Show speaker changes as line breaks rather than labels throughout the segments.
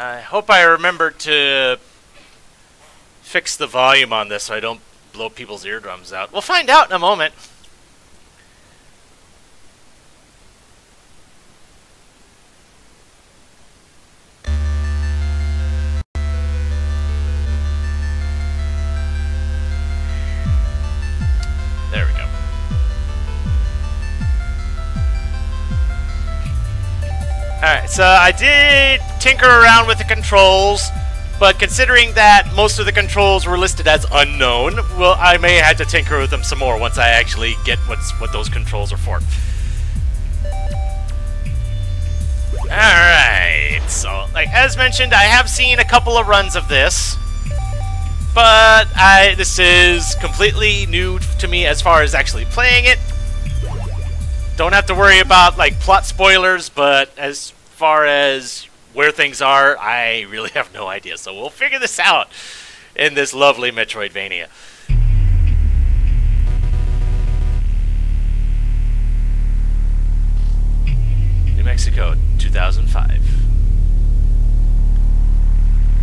I hope I remember to fix the volume on this so I don't blow people's eardrums out. We'll find out in a moment. There we go. Alright, so I did tinker around with the controls, but considering that most of the controls were listed as unknown, well, I may have to tinker with them some more once I actually get what's what those controls are for. Alright, so, like, as mentioned, I have seen a couple of runs of this, but I this is completely new to me as far as actually playing it. Don't have to worry about like plot spoilers, but as far as where things are, I really have no idea. So we'll figure this out in this lovely Metroidvania. New Mexico, 2005.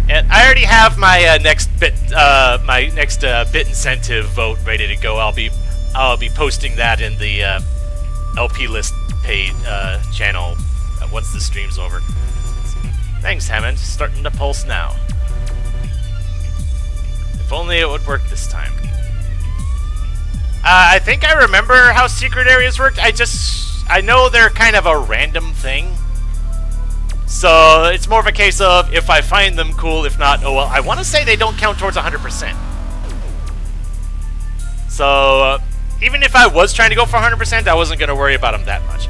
And I already have my uh, next bit, uh, my next uh, bit incentive vote ready to go. I'll be, I'll be posting that in the uh, LP list paid uh, channel once the stream's over. Thanks, Hammond. Starting to pulse now. If only it would work this time. Uh, I think I remember how secret areas worked. I just, I know they're kind of a random thing. So it's more of a case of if I find them, cool. If not, oh well. I want to say they don't count towards 100%. So uh, even if I was trying to go for 100%, I wasn't going to worry about them that much.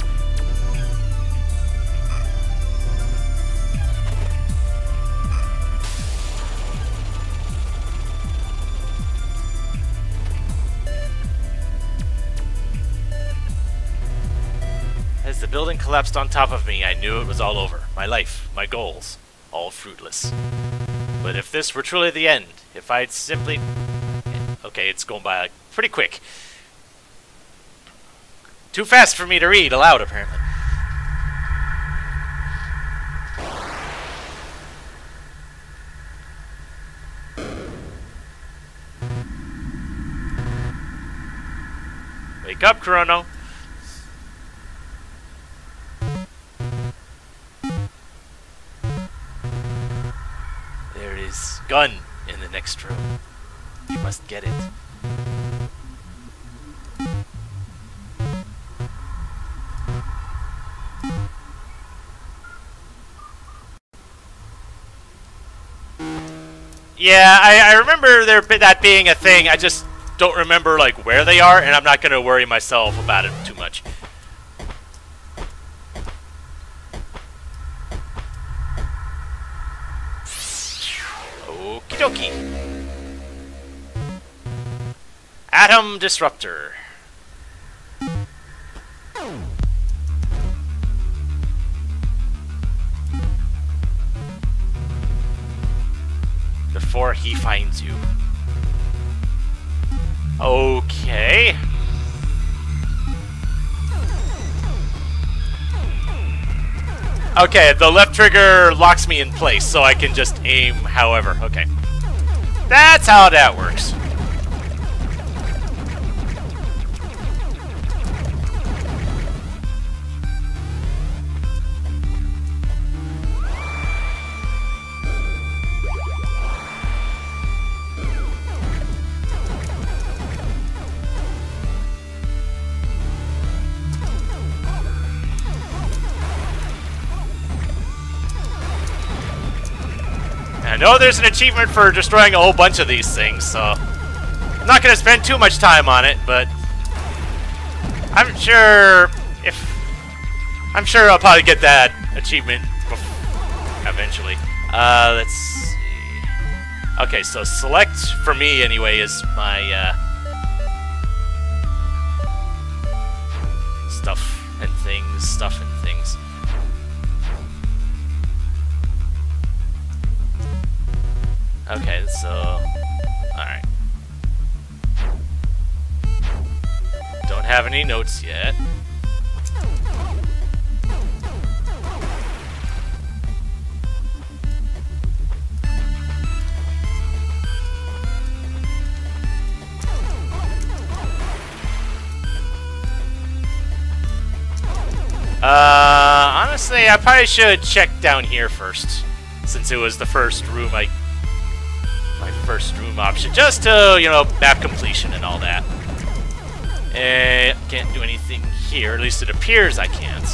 As the building collapsed on top of me, I knew it was all over. My life, my goals, all fruitless. But if this were truly the end, if I'd simply... Okay, it's going by pretty quick. Too fast for me to read aloud, apparently. Wake up, Chrono. There is gun in the next room. You must get it. Yeah, I, I remember there that being a thing. I just don't remember like where they are, and I'm not going to worry myself about it too much. Okie dokie. Axiom Disruptor. Before he finds you. Okay. Okay, the left trigger locks me in place, so I can just aim however. Okay. That's how that works. Know there's an achievement for destroying a whole bunch of these things, so I'm not going to spend too much time on it, but I'm sure if I'm sure I'll probably get that achievement eventually. Uh, let's see. Okay, so select for me anyway is my uh, stuff and things, stuff and Okay, so... Alright. Don't have any notes yet. Uh, honestly, I probably should check down here first, since it was the first room I my first room option, just to, you know, map completion and all that. Eh, can't do anything here, at least it appears I can't.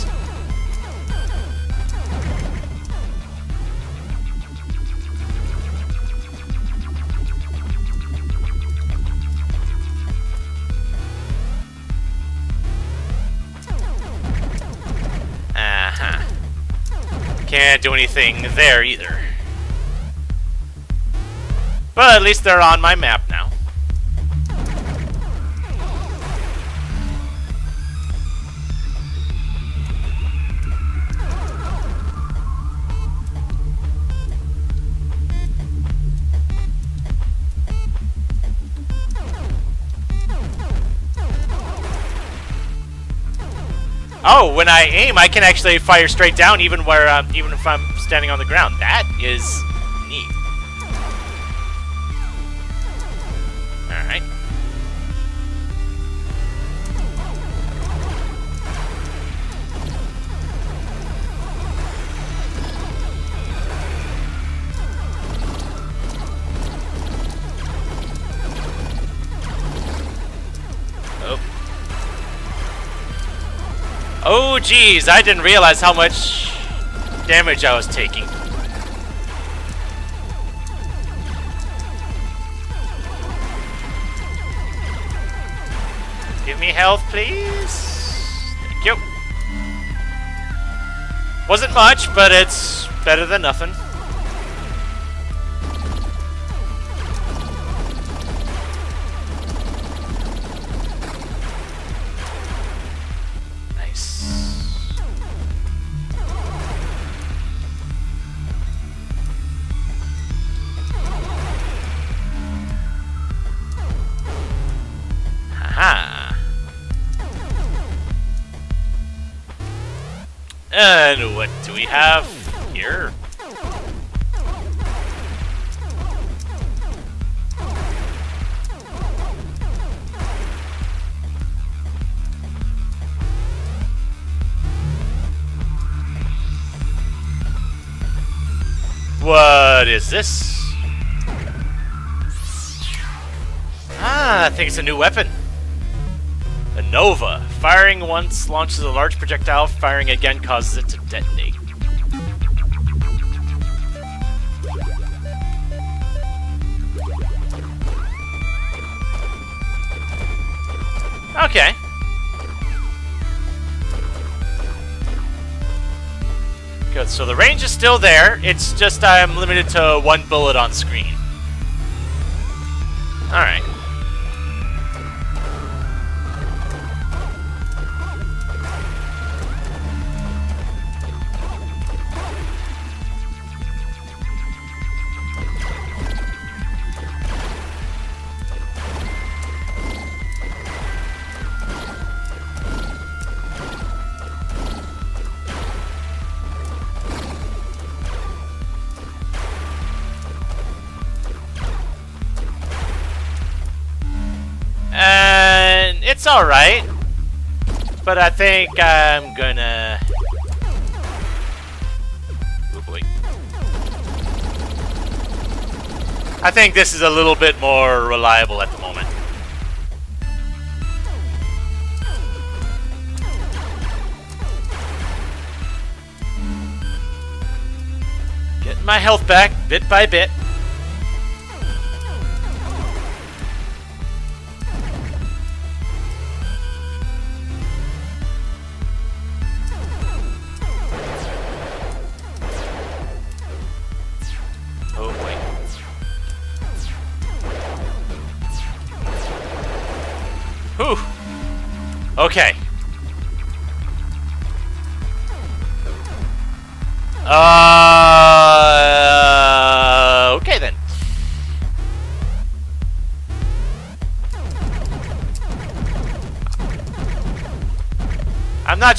Uh-huh. Can't do anything there either. But at least they're on my map now. Oh, when I aim, I can actually fire straight down, even where, um, even if I'm standing on the ground. That is geez, I didn't realize how much damage I was taking. Give me health, please. Thank you. Wasn't much, but it's better than nothing. This? Ah, I think it's a new weapon. A Nova. Firing once launches a large projectile, firing again causes it to detonate. Okay. So the range is still there, it's just I'm limited to one bullet on screen. Alright. But I think I'm gonna... Oh boy. I think this is a little bit more reliable at the moment. Getting my health back, bit by bit.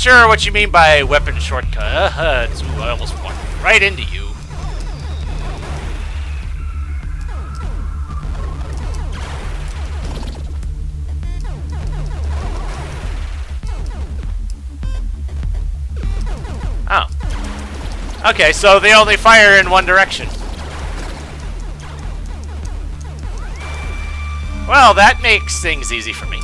Sure what you mean by weapon shortcut. Uh, it's, ooh, I almost walked right into you. Oh. Okay, so they only fire in one direction. Well, that makes things easy for me.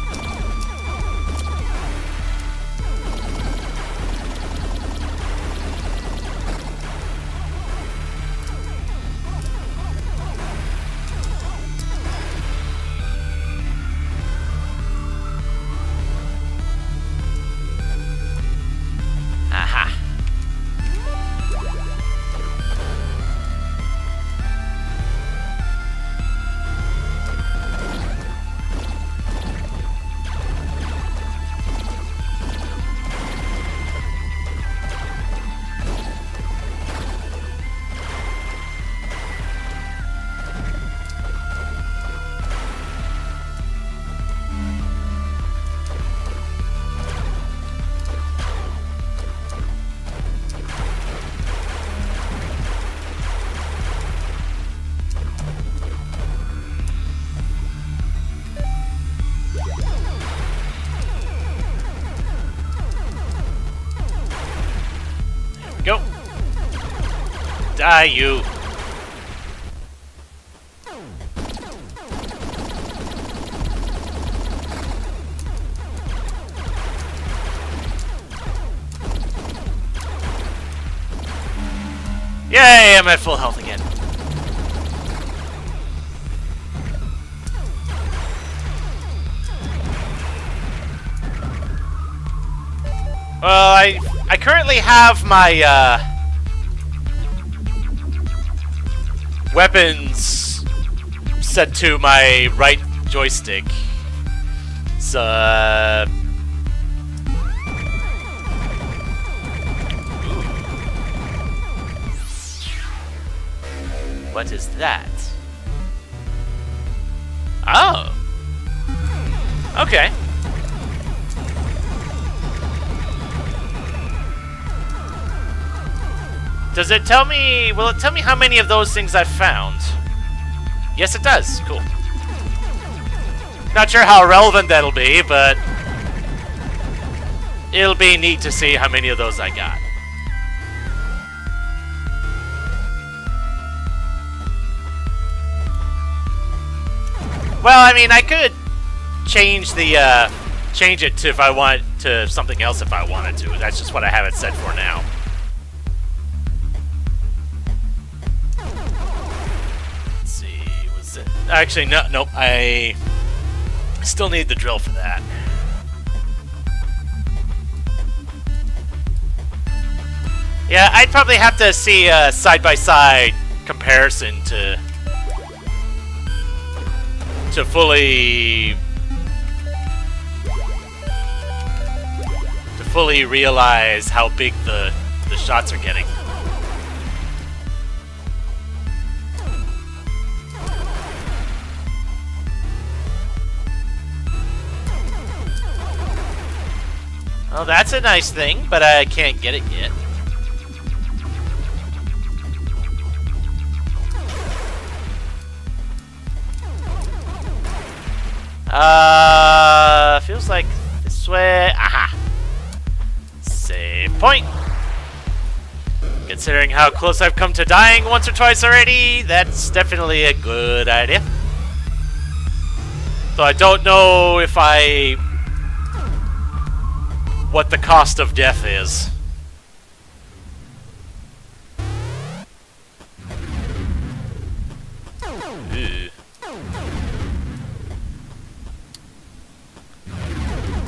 Die, you. Yay, I'm at full health again. Well, I I currently have my uh, weapons set to my right joystick. So, uh, what is that? Oh. Okay. Does it tell me... Will it tell me how many of those things I've found? Yes, it does. Cool. Not sure how relevant that'll be, but... It'll be neat to see how many of those I got. Well, I mean, I could change the, uh... Change it to if I want to something else if I wanted to. That's just what I have it set for now. Actually, no, nope, I still need the drill for that. Yeah, I'd probably have to see a side-by-side comparison to... to fully... to fully realize how big the, the shots are getting. Well, that's a nice thing, but I can't get it yet. Uh, feels like this way. Aha! Save point. Considering how close I've come to dying once or twice already, that's definitely a good idea. So I don't know if I what the cost of death is.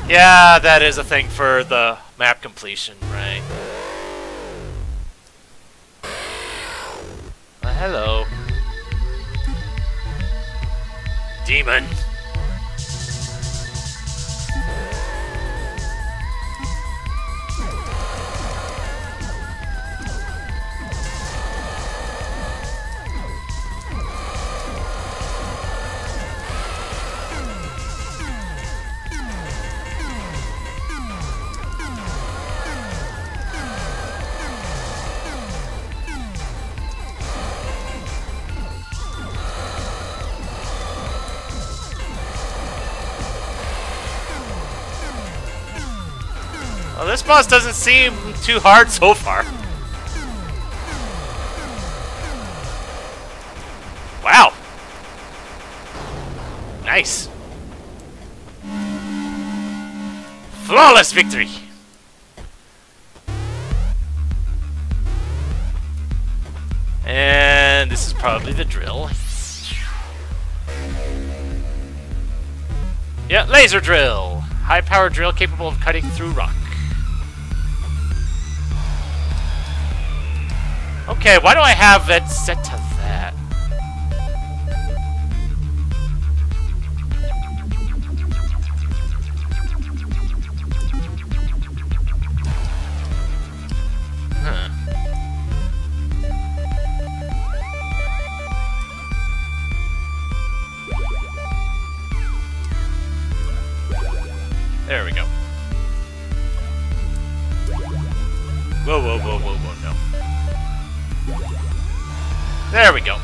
Yeah, that is a thing for the map completion, right? Uh, hello. Demon. This boss doesn't seem too hard so far. Wow. Nice. Flawless victory. And this is probably the drill. Yeah, laser drill. High power drill capable of cutting through rock. Okay, why do I have it set to that? Huh. There we go. Whoa, whoa, whoa, whoa, whoa, There we go.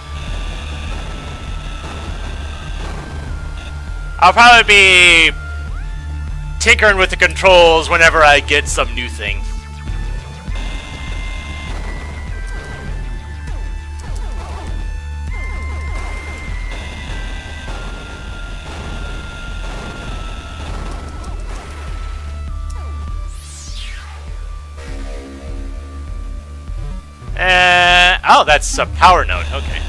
I'll probably be tinkering with the controls whenever I get some new thing. Uh, oh, that's a power node. Okay.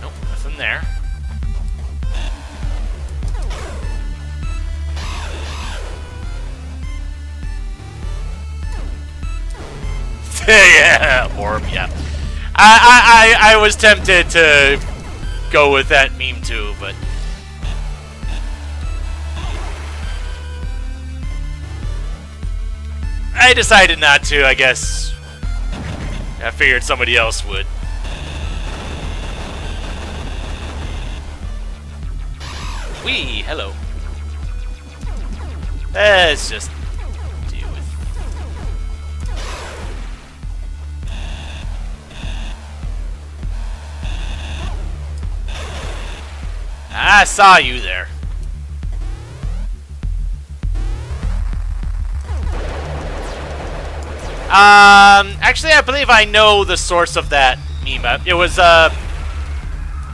Nope, nothing there. yeah, orb, yeah. I, I, I, I was tempted to go with that meme too, but... I decided not to, I guess. I figured somebody else would. Wee, hello. Let's just I saw you there. Um, actually, I believe I know the source of that meme. It was uh,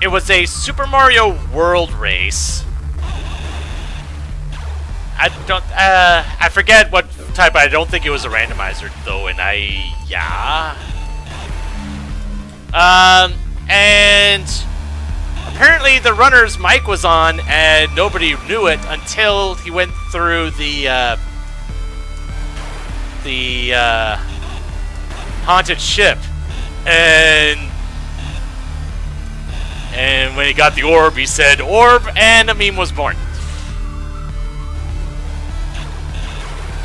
it was a Super Mario World race. I don't, uh, I forget what type. I don't think it was a randomizer though, and I, yeah. Um, and apparently the runner's mic was on and nobody knew it until he went through the uh, the uh, haunted ship. And and when he got the orb he said orb and a meme was born.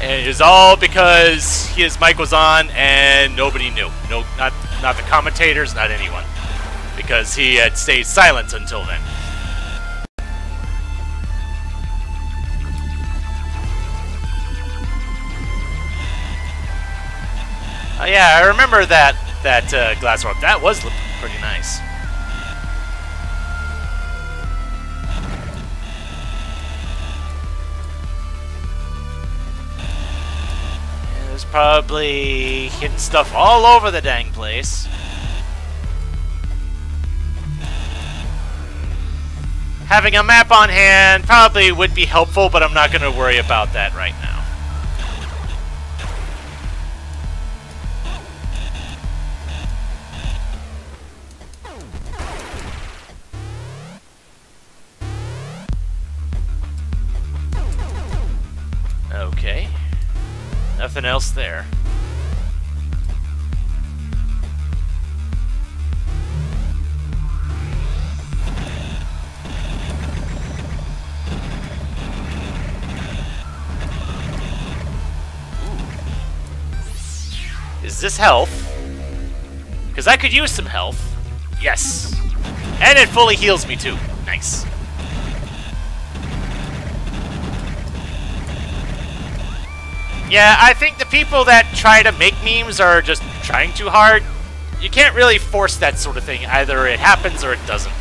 And it was all because his mic was on and nobody knew. No not not the commentators not anyone because he had stayed silent until then. Oh yeah, I remember that that uh, glass orb. That was pretty nice. Yeah, there's probably hidden stuff all over the dang place. Having a map on hand probably would be helpful, but I'm not going to worry about that right now. Okay. Nothing else there. Is this health? Because I could use some health. Yes. And it fully heals me too. Nice. Yeah, I think the people that try to make memes are just trying too hard. You can't really force that sort of thing. Either it happens or it doesn't.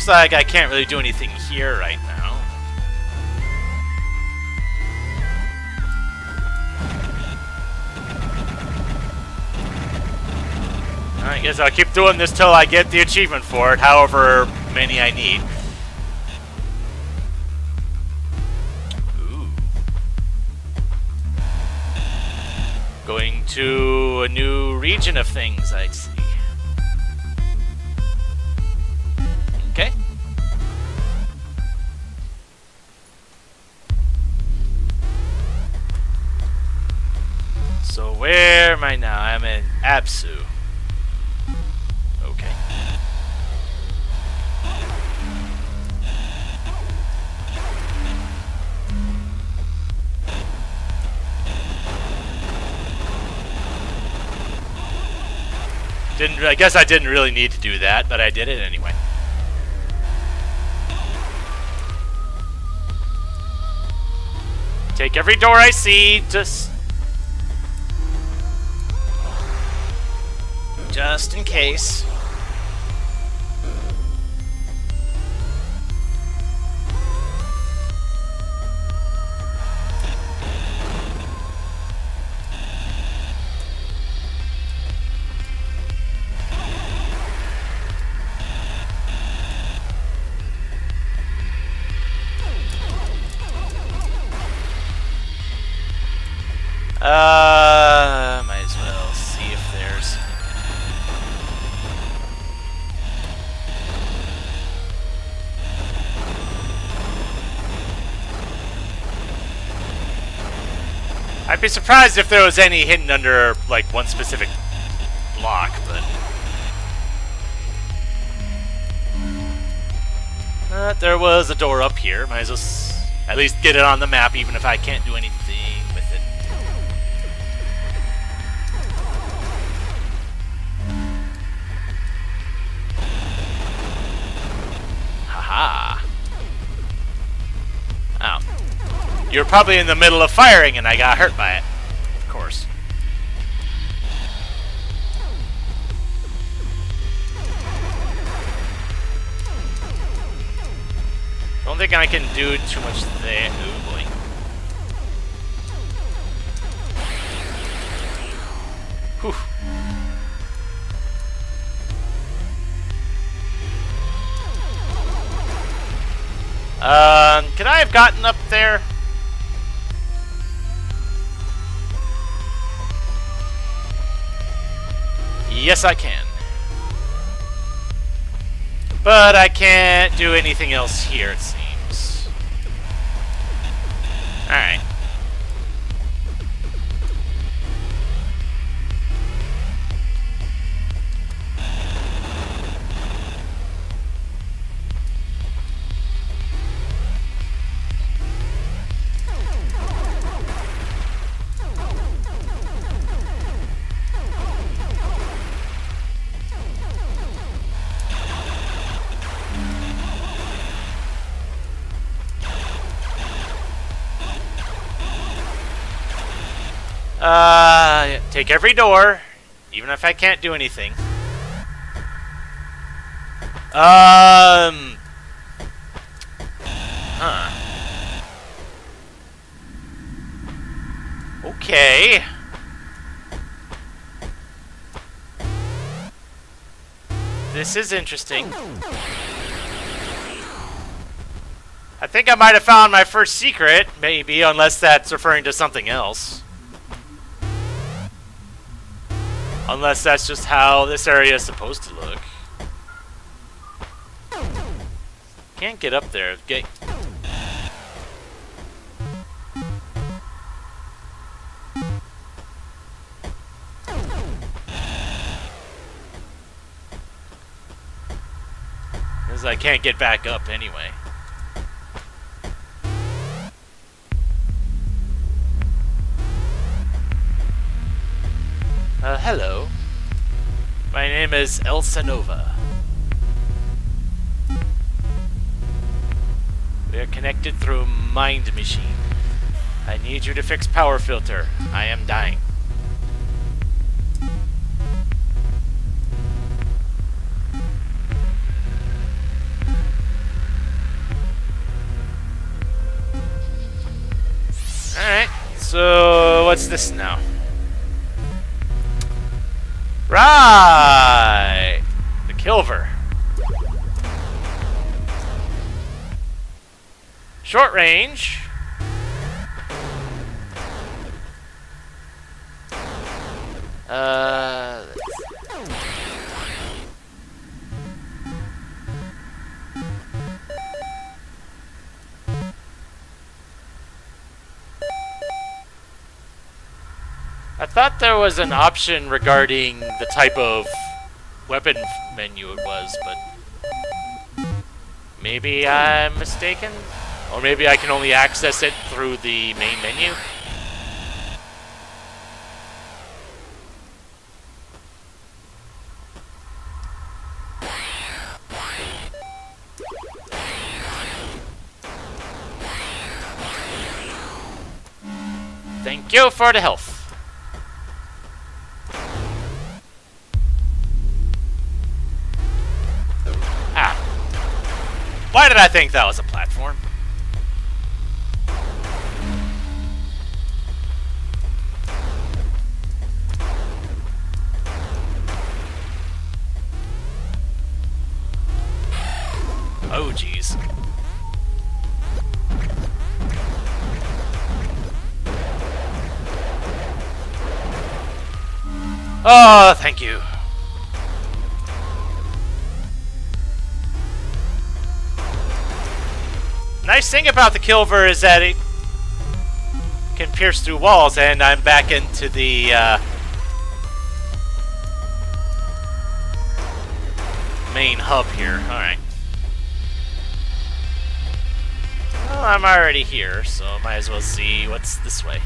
Looks like I can't really do anything here right now. I guess I'll keep doing this till I get the achievement for it, however many I need. Ooh. Going to a new region of things, I see. So where am I now? I'm in Absu. Okay. Didn't I guess I didn't really need to do that, but I did it anyway. Take every door I see, just just in case. Uh, I'd be surprised if there was any hidden under, like, one specific block, but... Uh, there was a door up here. Might as well at least get it on the map, even if I can't do anything with it. Haha. Oh. You were probably in the middle of firing and I got hurt by it. Of course. Don't think I can do too much there. Oh boy. Whew. Um, could I have gotten up there? Yes, I can. But I can't do anything else here, it seems. Alright. Take every door, even if I can't do anything. Um. Huh. Okay. This is interesting. I think I might have found my first secret, maybe, unless that's referring to something else. Unless that's just how this area is supposed to look. Can't get up there. Get. I can't get back up anyway. Uh, hello. My name is Elsenova. We are connected through Mind Machine. I need you to fix power filter. I am dying. Alright, so what's this now? Right! The Kilver. Short range. Uh, I thought there was an option regarding the type of weapon menu it was, but maybe I'm mistaken? Or maybe I can only access it through the main menu? Thank you for the health. Why did I think that was a platform? Oh, jeez. Oh, thank you. Nice thing about the Kilver is that it can pierce through walls, and I'm back into the uh, main hub here. Alright. Well, I'm already here, so might as well see what's this way.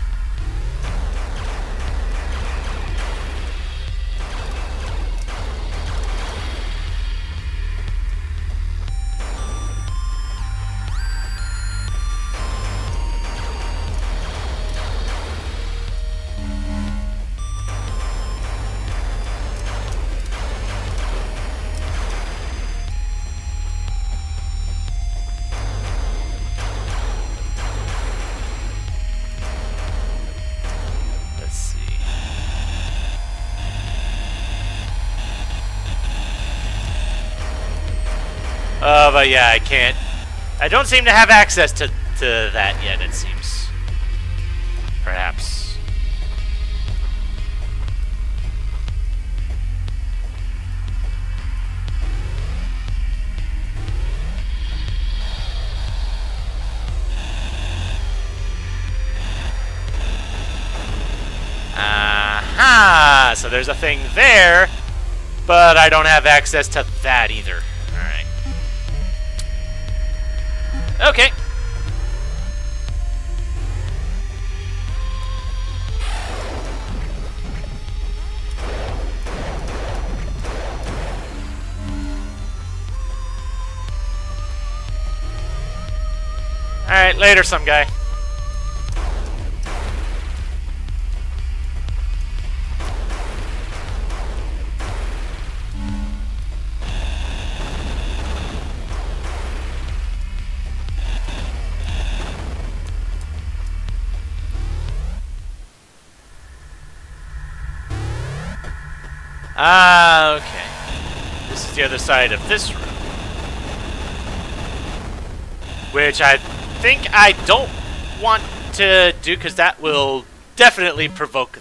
Yeah, I can't. I don't seem to have access to, to that yet, it seems. Perhaps. Aha! So there's a thing there, but I don't have access to that either. Okay. Alright, later, some guy. The other side of this room. Which I think I don't want to do, because that will definitely provoke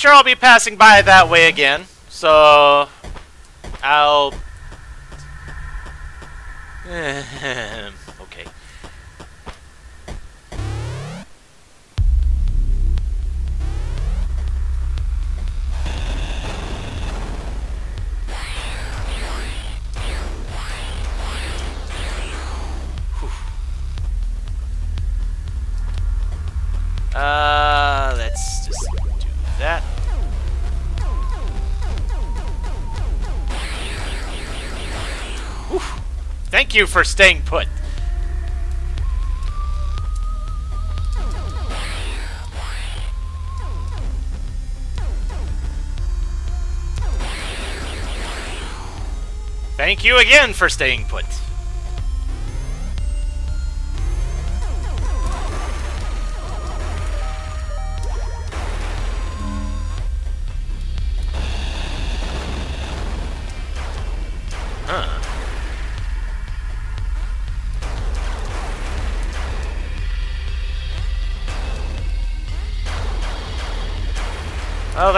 sure I'll be passing by that way again, so I'll... Thank you for staying put. Thank you again for staying put.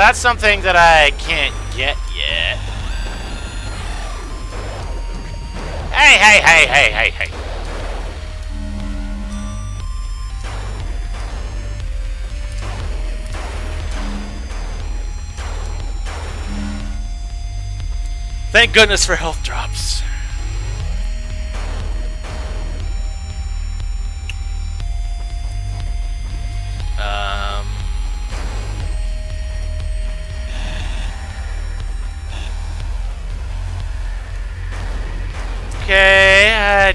That's something that I can't get yet. Hey, hey, hey, hey, hey, hey. Thank goodness for health drops.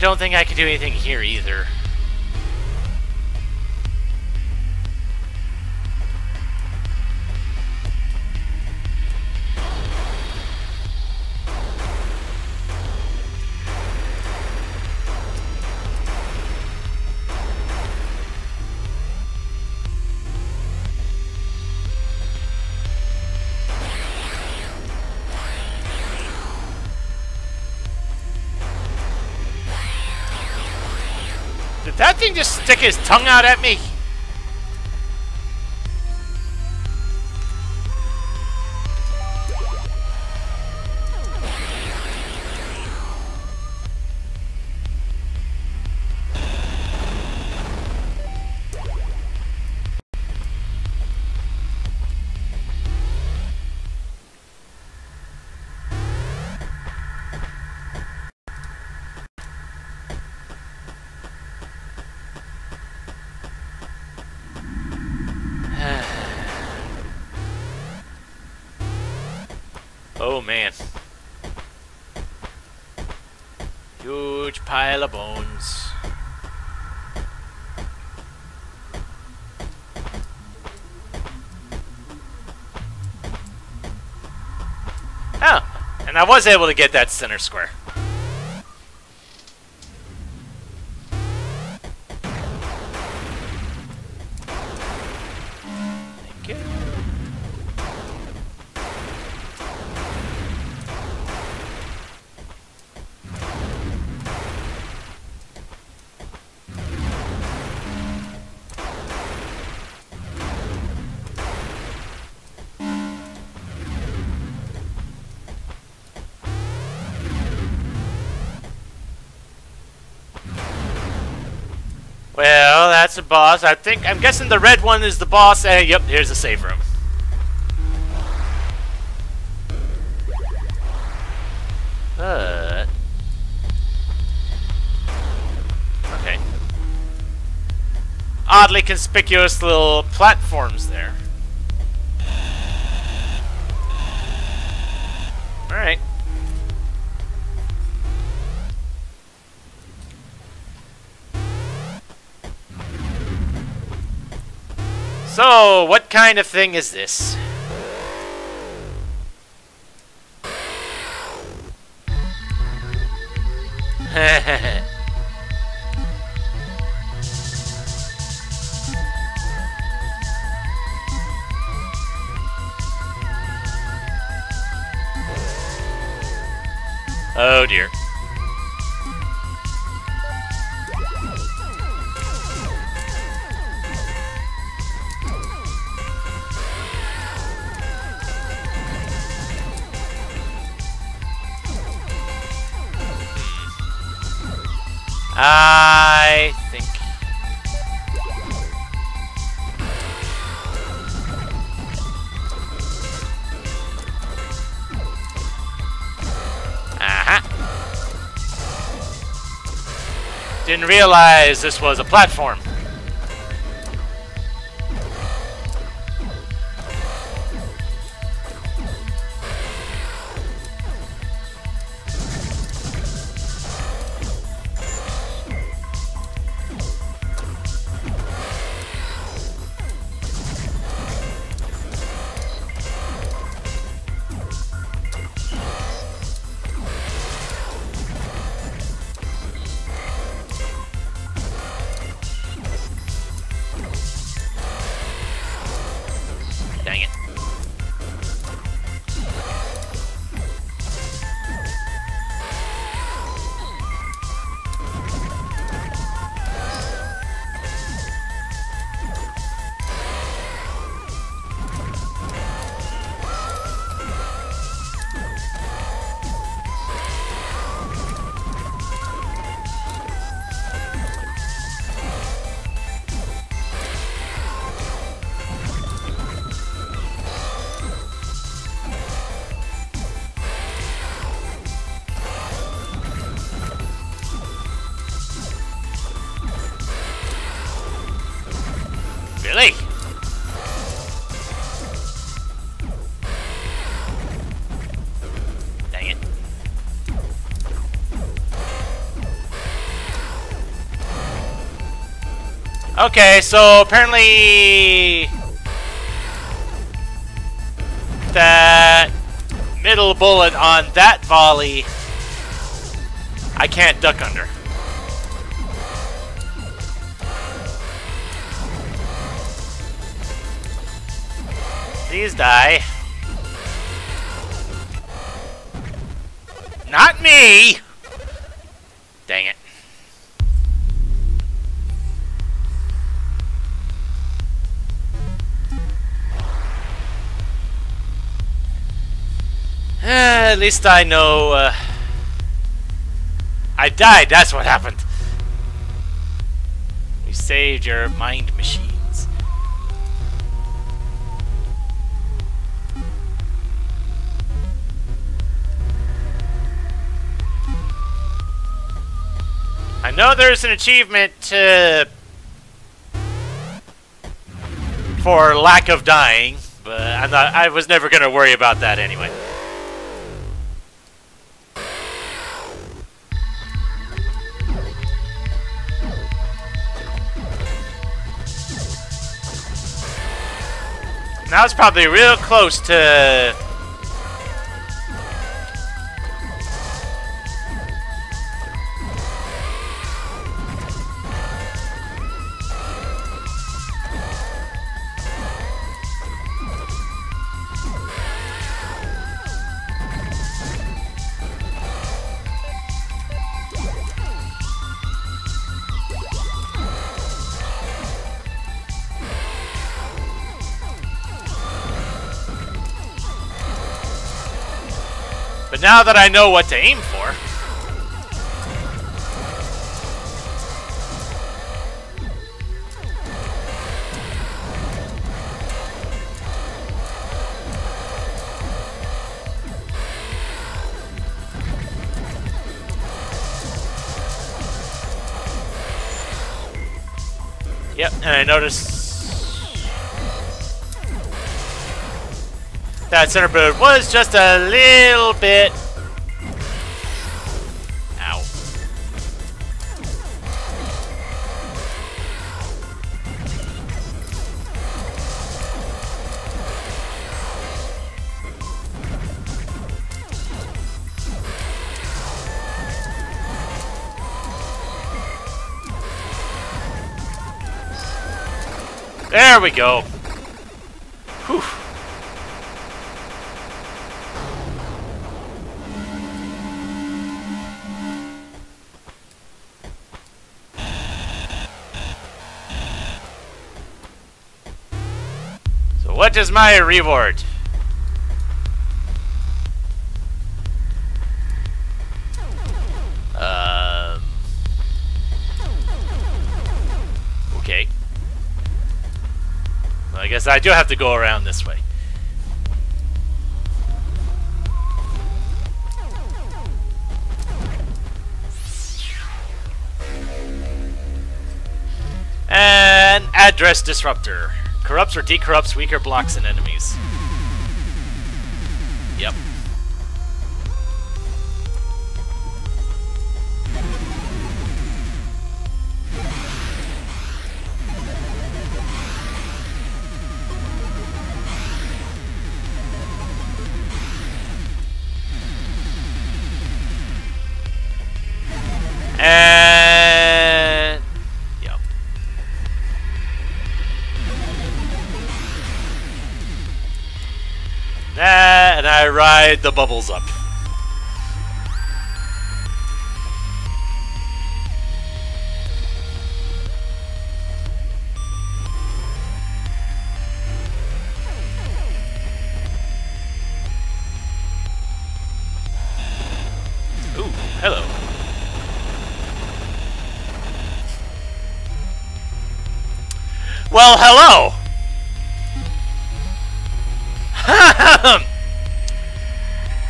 Don't think I can do anything here either. Stick his tongue out at me? Pile of bones. Oh, and I was able to get that center square. Boss. I think I'm guessing the red one is the boss. and yep, here's the save room. But okay, oddly conspicuous little platforms there. So, what kind of thing is this? realize this was a platform. Okay, so apparently that middle bullet on that volley I can't duck under. Please die. Not me! At least I know, uh, I died, that's what happened. We saved your mind machines. I know there's an achievement to for lack of dying, but I'm not. I was never gonna worry about that anyway. Now was probably real close to now that I know what to aim for, Yep, and I noticed that center bird was just a little bit. We go. Whew. So what is my reward? I I do have to go around this way. And address disruptor. Corrupts or decorrupts weaker blocks and enemies. Yep. The bubbles up. Ooh, hello. Well, hello.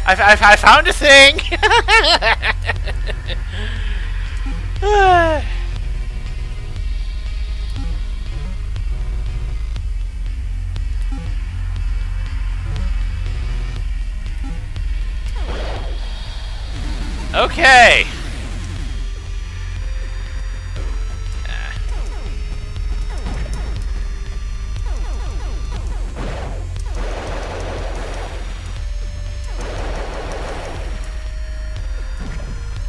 I, I, I found a thing.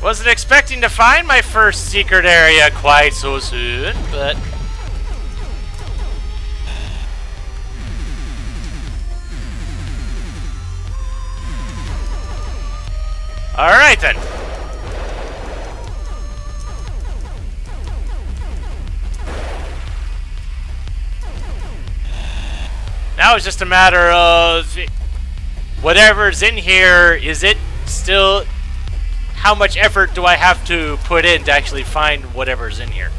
Wasn't expecting to find my first secret area quite so soon, but... Alright then. Now it's just a matter of whatever's in here, is it still how much effort do I have to put in to actually find whatever's in here?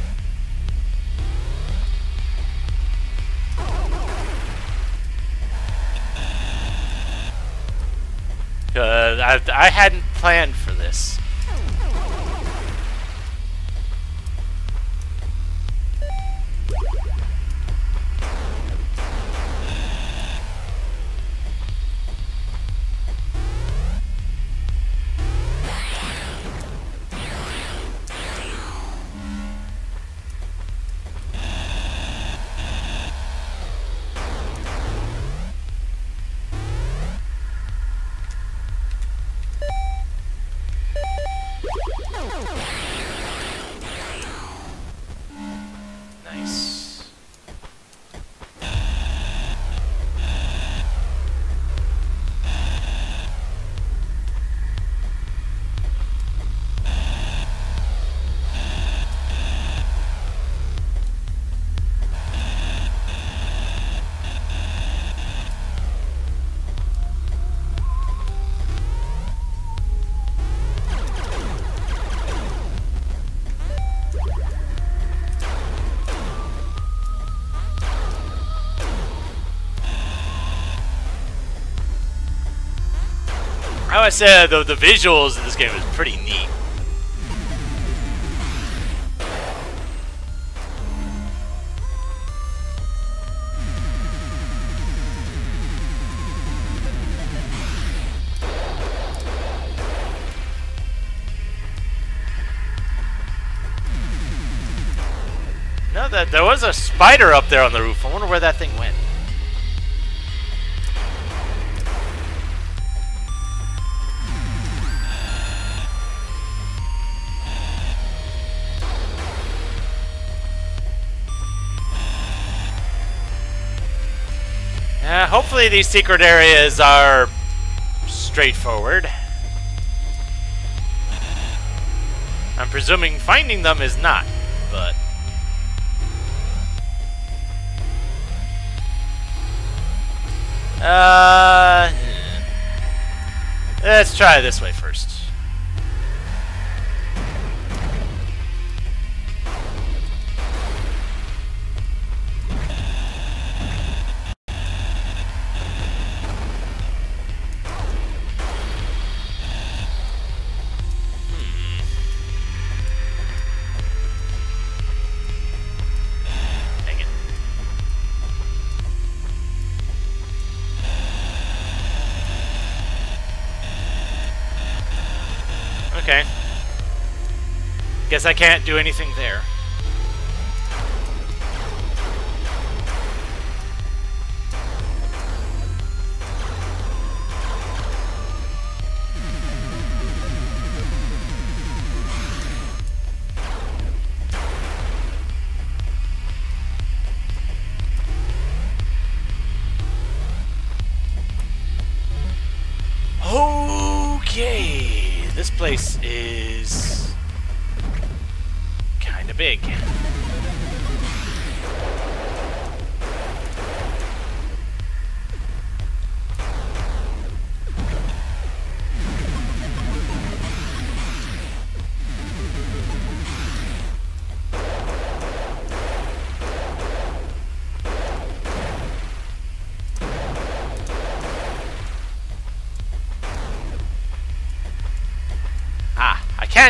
Uh, I, I hadn't planned for this. I said say uh, the the visuals in this game is pretty neat. No, that there was a spider up there on the roof. I wonder where that thing went. Hopefully these secret areas are straightforward. I'm presuming finding them is not, but... Uh... Let's try this way first. Guess I can't do anything there.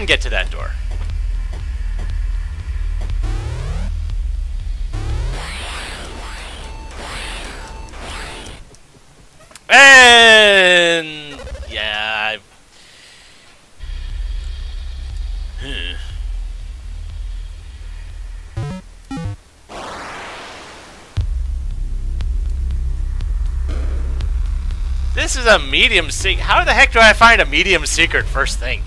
Get to that door. And yeah, I... This is a medium secret. How the heck do I find a medium secret first thing?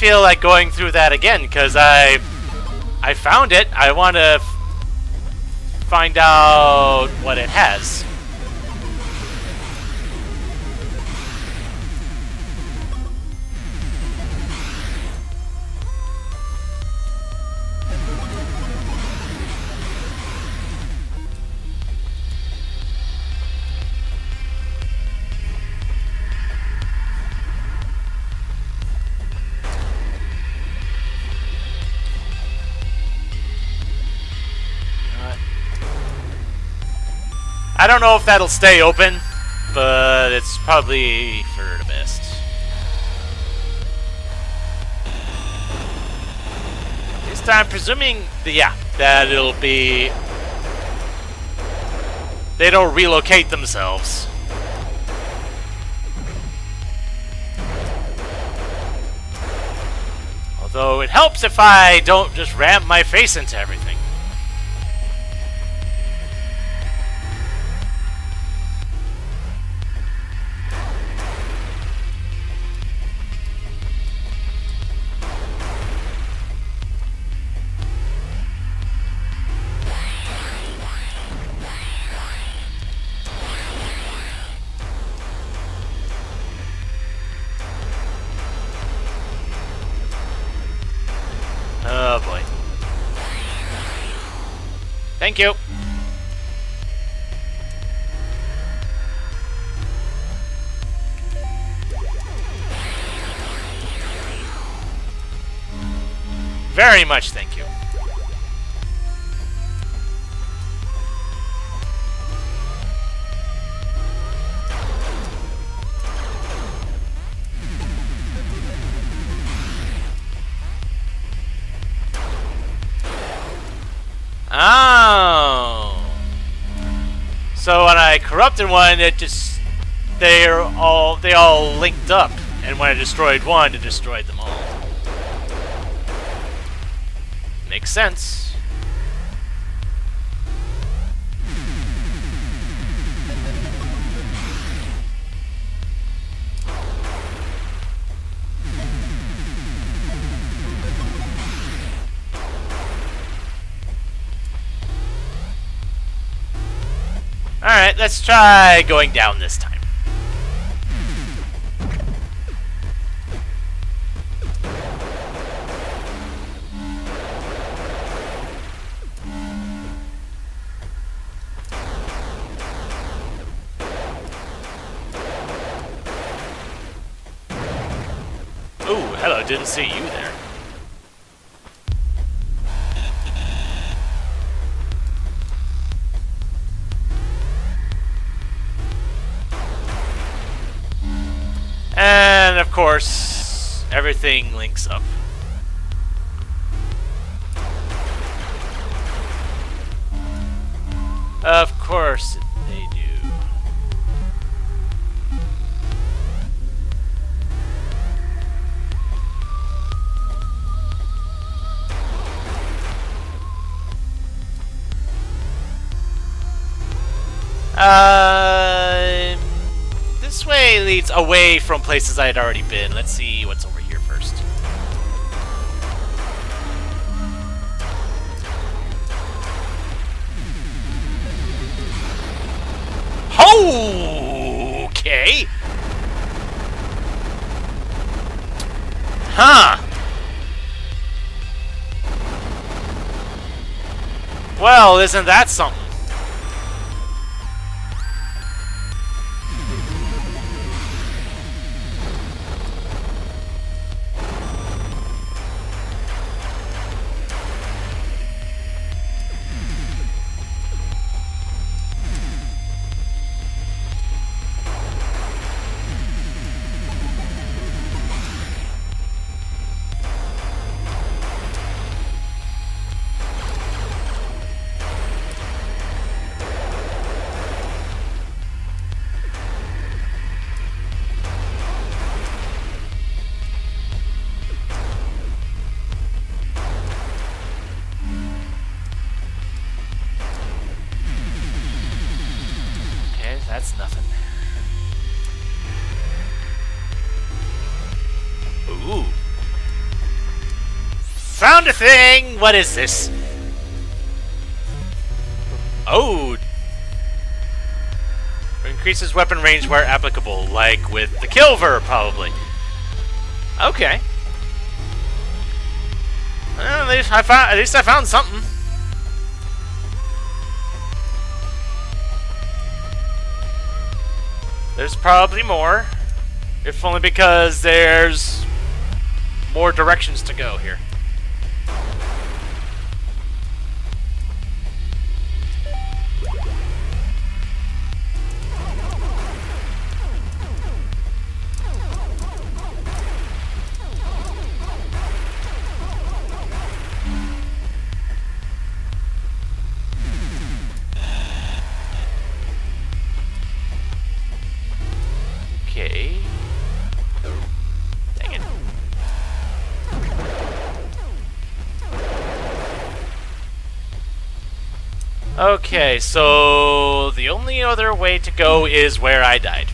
Feel like going through that again because I I found it. I want to find out what it has. Don't know if that'll stay open, but it's probably for the best. This time, presuming, yeah, that it'll be... They don't relocate themselves. Although it helps if I don't just ram my face into everything. Very much thank you. Oh. So when I corrupted one, it just they're all they all linked up, and when I destroyed one, it destroyed them all. Makes sense. Alright, let's try going down this time. Didn't see you there. And of course, everything links up. Of course way away from places I had already been. Let's see what's over here first. Okay. Huh. Well, isn't that something? Found a thing! What is this? Oh! Increases weapon range where applicable, like with the Kilver, probably. Okay. Well, at least I found. At least I found something. There's probably more. If only because there's more directions to go here. Okay, so the only other way to go is where I died.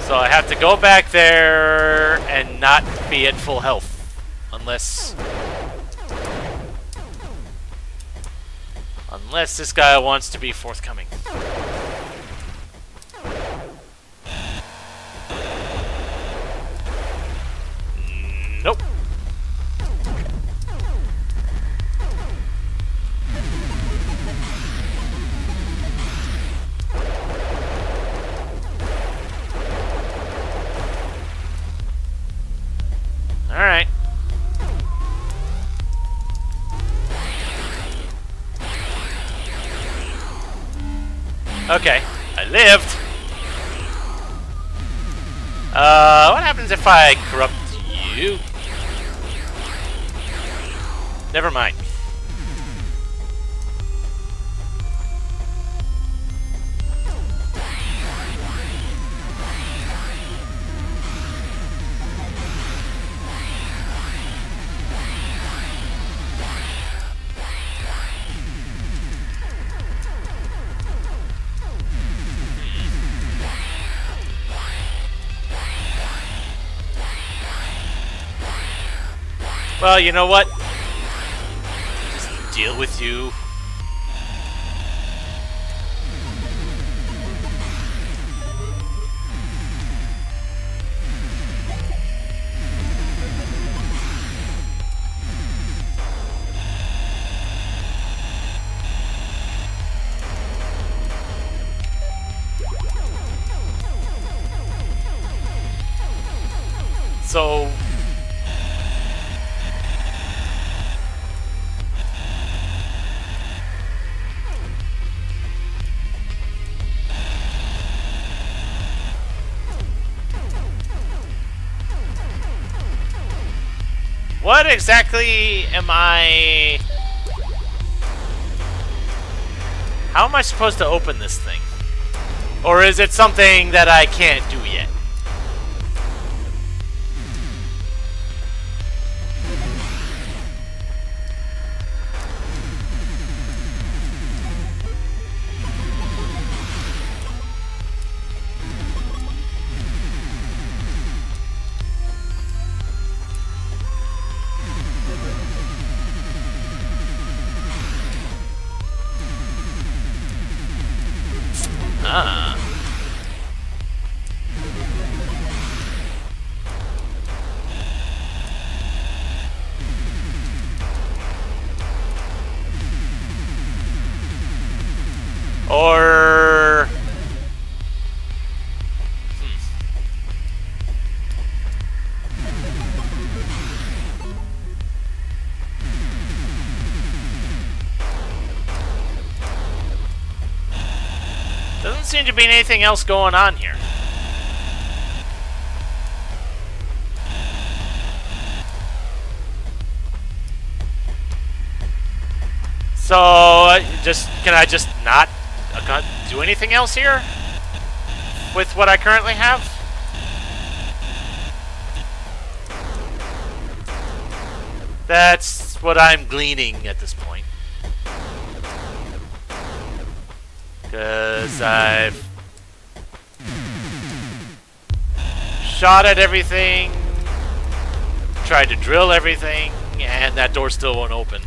So I have to go back there and not be at full health. Unless... Unless this guy wants to be forthcoming. Okay, I lived. Uh, what happens if I corrupt you? Never mind. Well, you know what? Just deal with you. What exactly am I... How am I supposed to open this thing? Or is it something that I can't do Be anything else going on here. So, uh, just can I just not uh, do anything else here with what I currently have? That's what I'm gleaning at this point. Because I've shot at everything, tried to drill everything, and that door still won't open.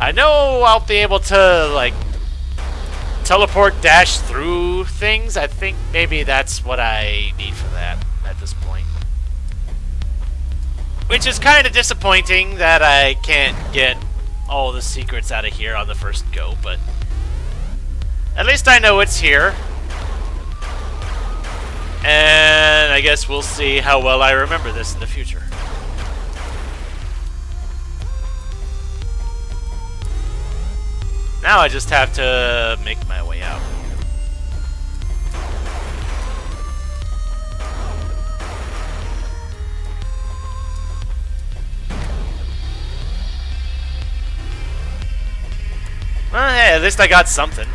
I know I'll be able to, like, teleport dash through things. I think maybe that's what I need for that at this point. Which is kind of disappointing that I can't get all the secrets out of here on the first go, but at least I know it's here. And I guess we'll see how well I remember this in the future. Now I just have to make my way out. Well, hey, at least I got something.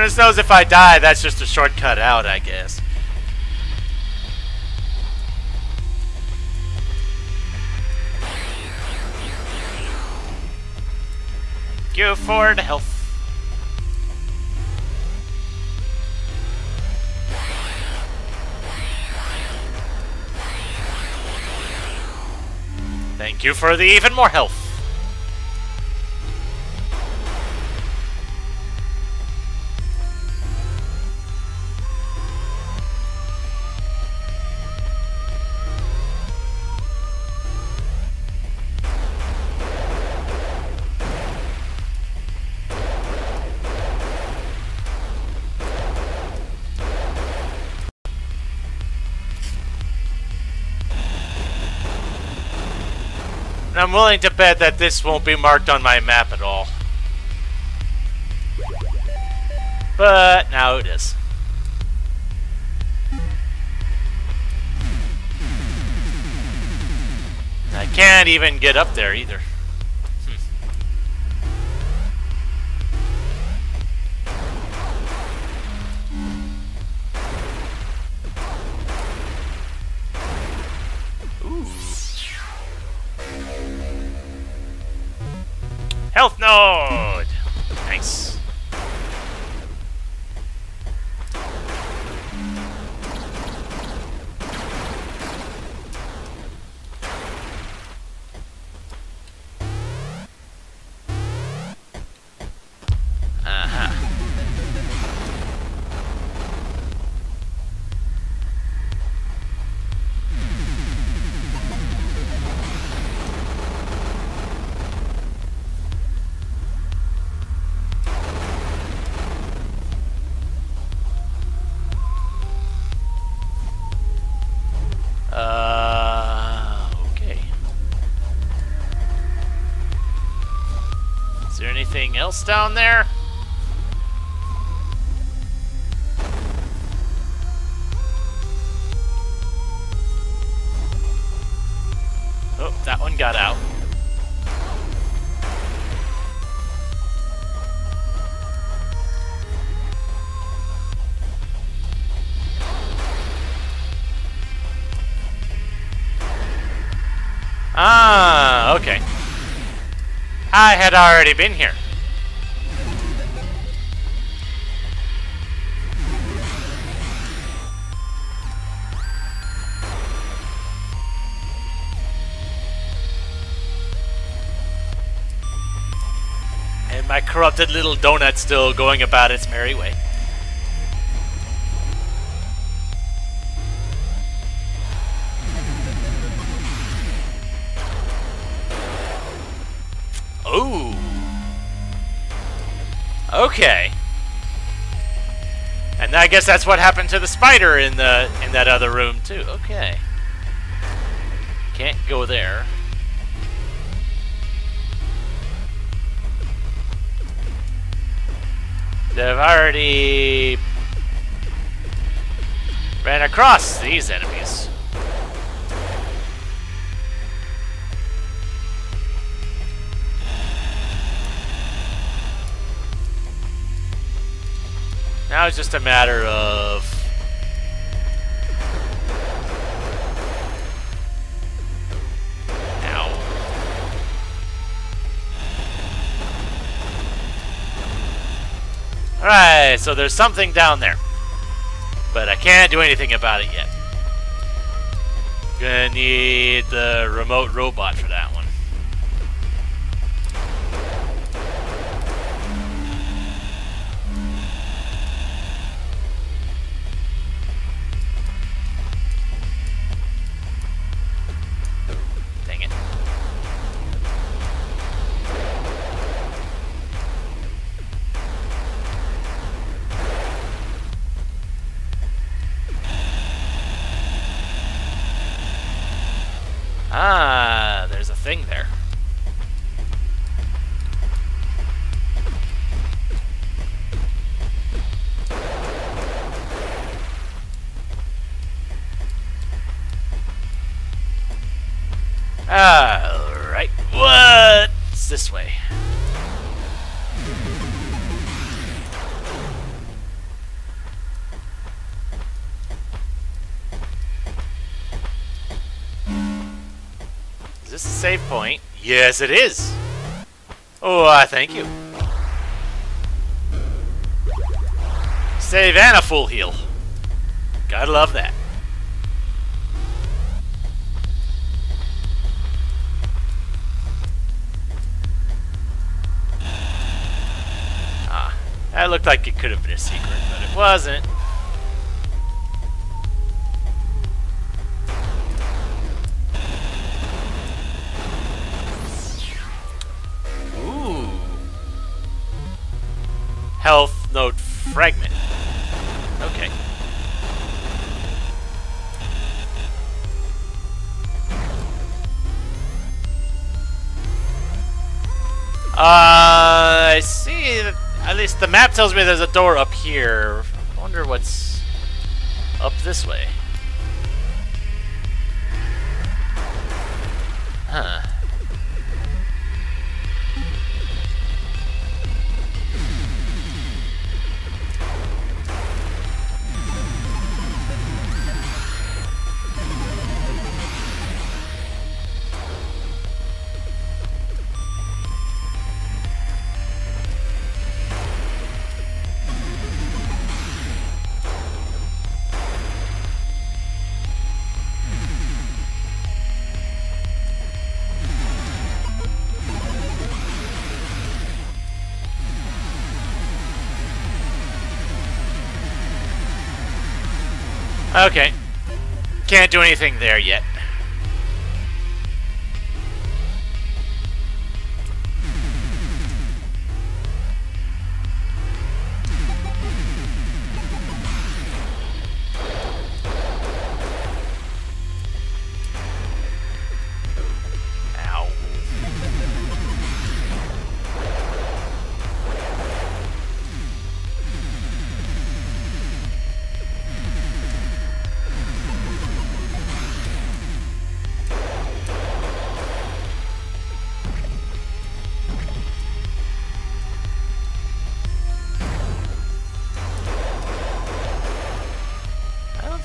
Goodness knows if I die, that's just a shortcut out, I guess. You for the health. Thank you for the even more health. And I'm willing to bet that this won't be marked on my map at all. But now it is. I can't even get up there either. Health else down there? Oh, that one got out. Ah, okay. I had already been here. Corrupted little donut still going about its merry way. Ooh. Okay. And I guess that's what happened to the spider in the in that other room too. Okay. Can't go there. They've already ran across these enemies. Now it's just a matter of... Alright, so there's something down there. But I can't do anything about it yet. Gonna need the remote robot for that Yes, it is. Oh, uh, thank you. Save and a full heal. Gotta love that. Ah, that looked like it could have been a secret, but it wasn't. The map tells me there's a door up here. I wonder what's up this way. Okay. Can't do anything there yet.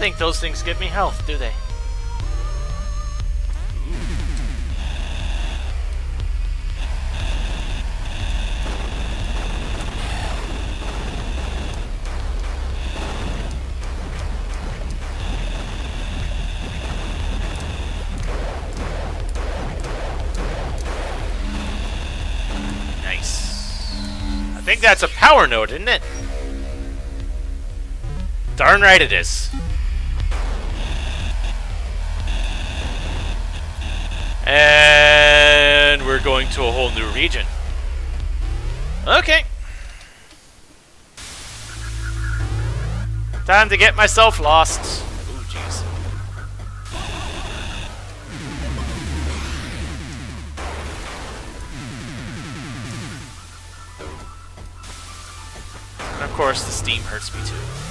Think those things give me health, do they? Nice. I think that's a power node, isn't it? Darn right it is. And we're going to a whole new region. Okay. Time to get myself lost. Ooh, jeez. And of course, the steam hurts me too.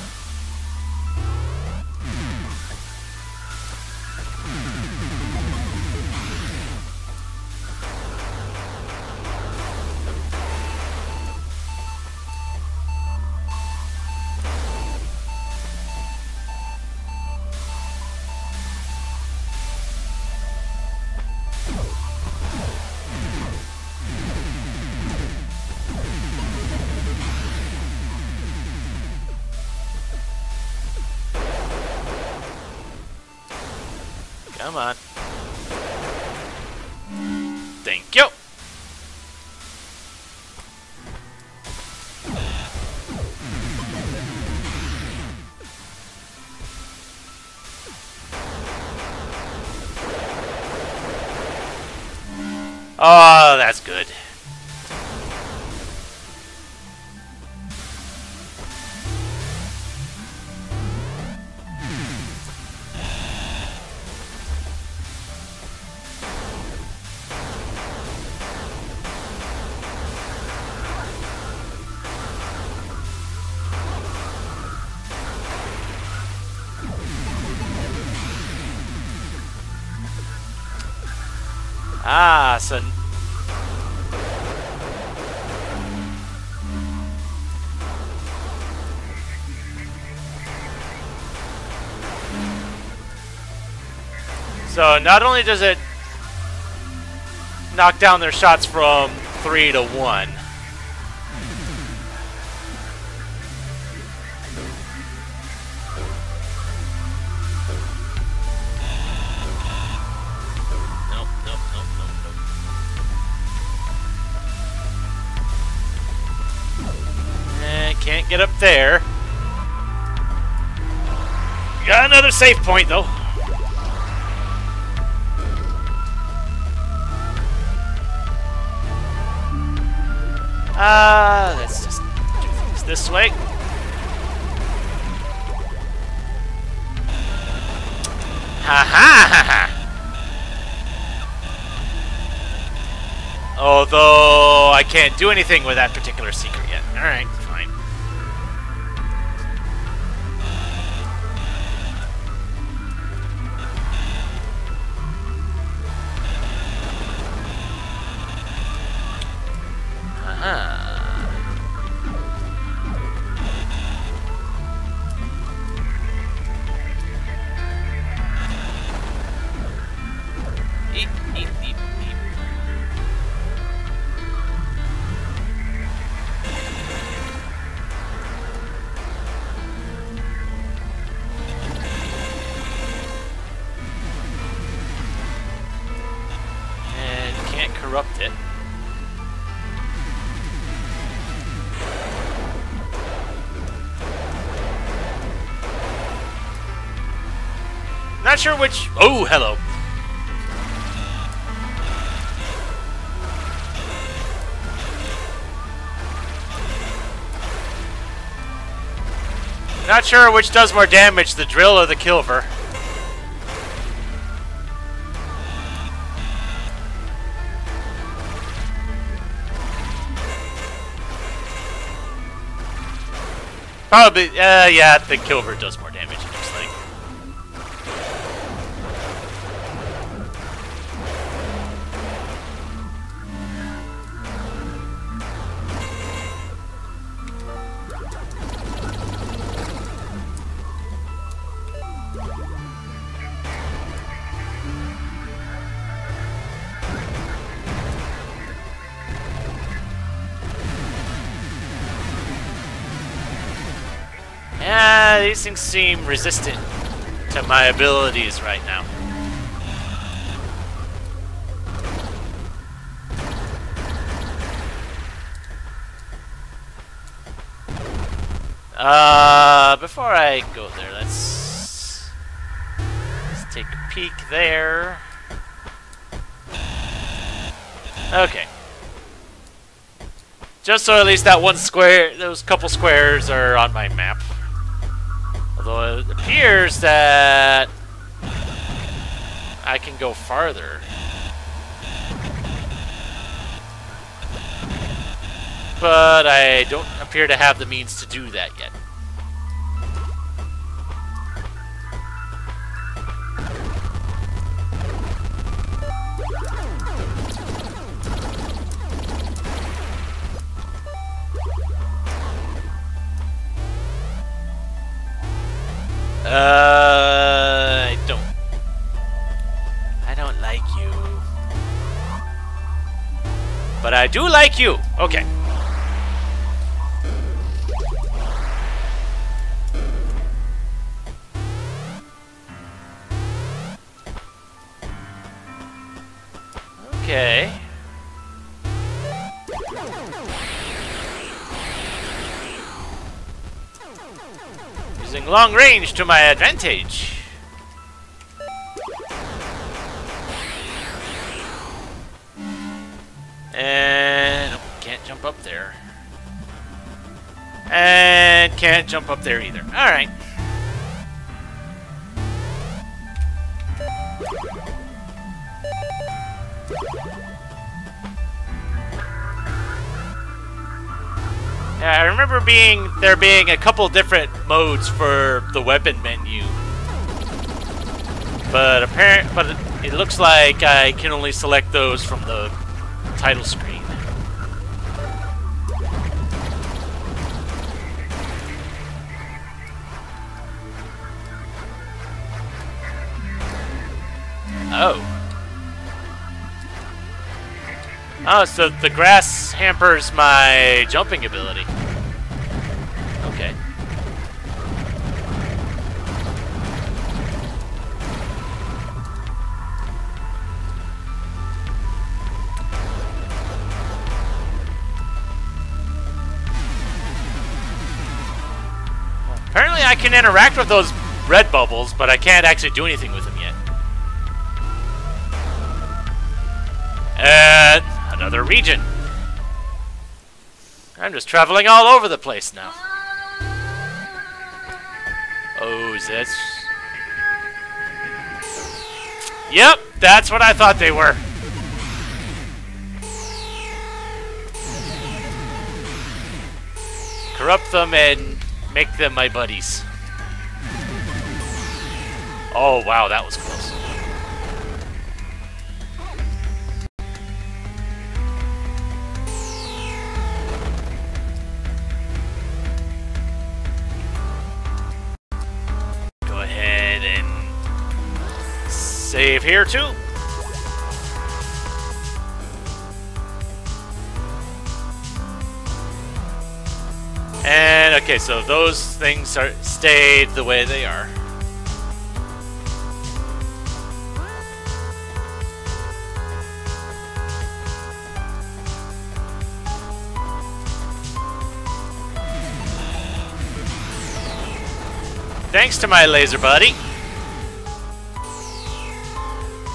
So not only does it knock down their shots from three to one. Nope, nope, nope, nope, nope. Eh, can't get up there. Got another safe point though. This way. Ha ha ha ha! Although I can't do anything with that particular secret yet. Alright, sure which. Oh, hello. Not sure which does more damage, the drill or the kilver. Probably, uh, yeah, the kilver does more facing seem resistant to my abilities right now. Uh, before I go there, let's, let's take a peek there. Okay. Just so at least that one square, those couple squares are on my map. Although it appears that I can go farther. But I don't appear to have the means to do that yet. Uh, I don't. I don't like you. But I do like you. Okay. Okay. Using long range to my advantage. And can't jump up there. And can't jump up there either. Alright. Yeah, I remember being there being a couple different modes for the weapon menu. But apparent but it, it looks like I can only select those from the title screen. Oh. Oh, so the grass hampers my jumping ability. Okay. Apparently I can interact with those red bubbles, but I can't actually do anything with them yet. And another region. I'm just traveling all over the place now. Oh, is this? Yep, that's what I thought they were. Corrupt them and make them my buddies. Oh, wow, that was close. Save here too. And okay, so those things are stayed the way they are. Thanks to my laser buddy.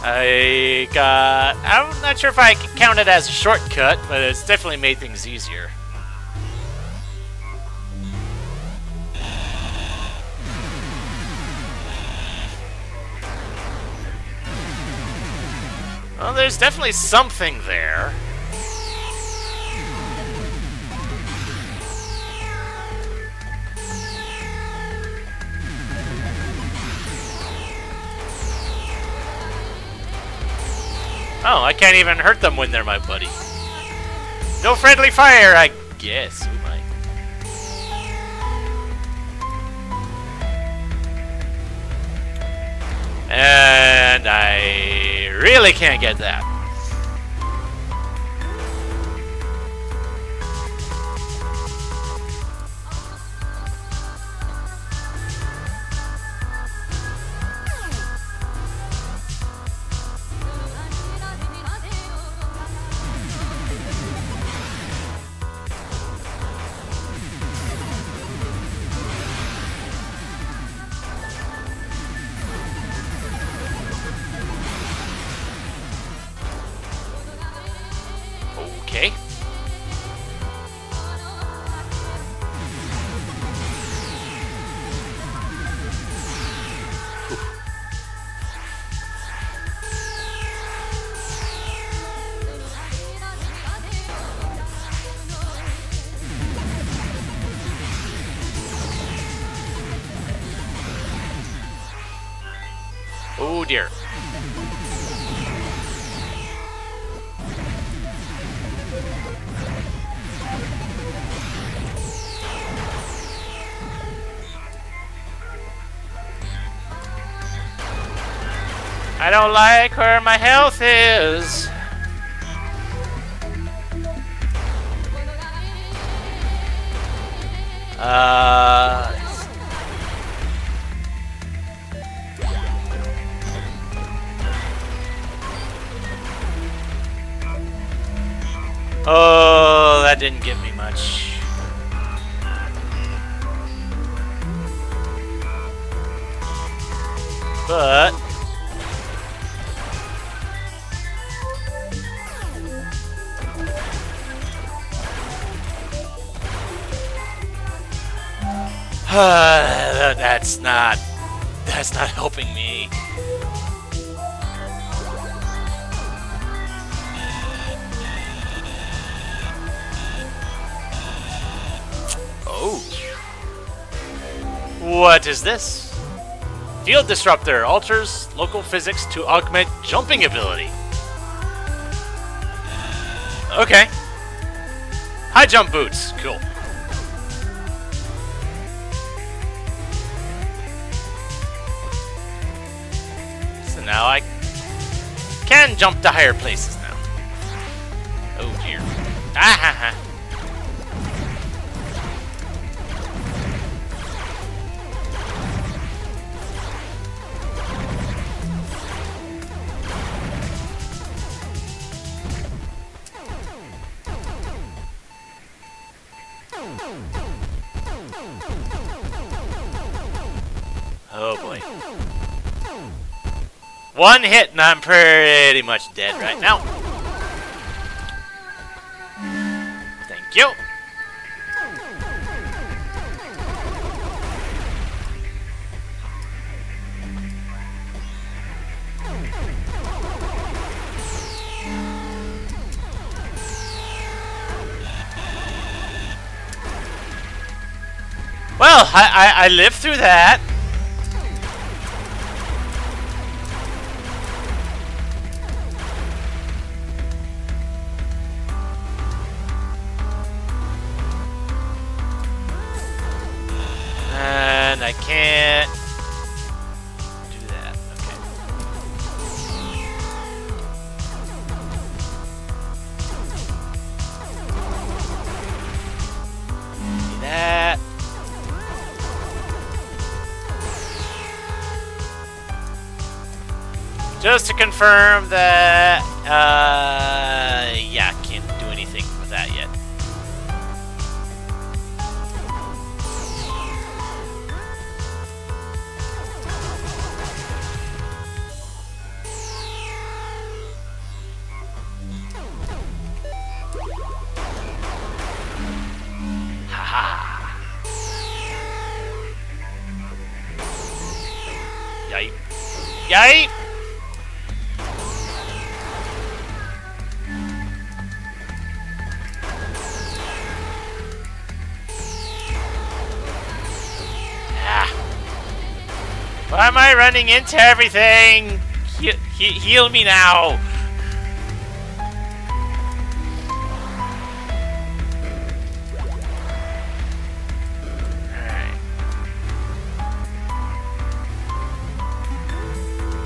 I got... I'm not sure if I can count it as a shortcut, but it's definitely made things easier. Well, there's definitely something there. Oh, I can't even hurt them when they're my buddy. No friendly fire, I guess. Oh my. And I really can't get that. Dear. I don't like where my health is. That's not... That's not helping me. Oh. What is this? Field Disruptor alters local physics to augment jumping ability. Okay. High jump boots. Cool. Jump to higher places now. Oh dear. Ah ha ha. One hit and I'm pretty much dead right now. Thank you. Well, I, I, I lived through that. Confirm that, running into everything? He he heal me now!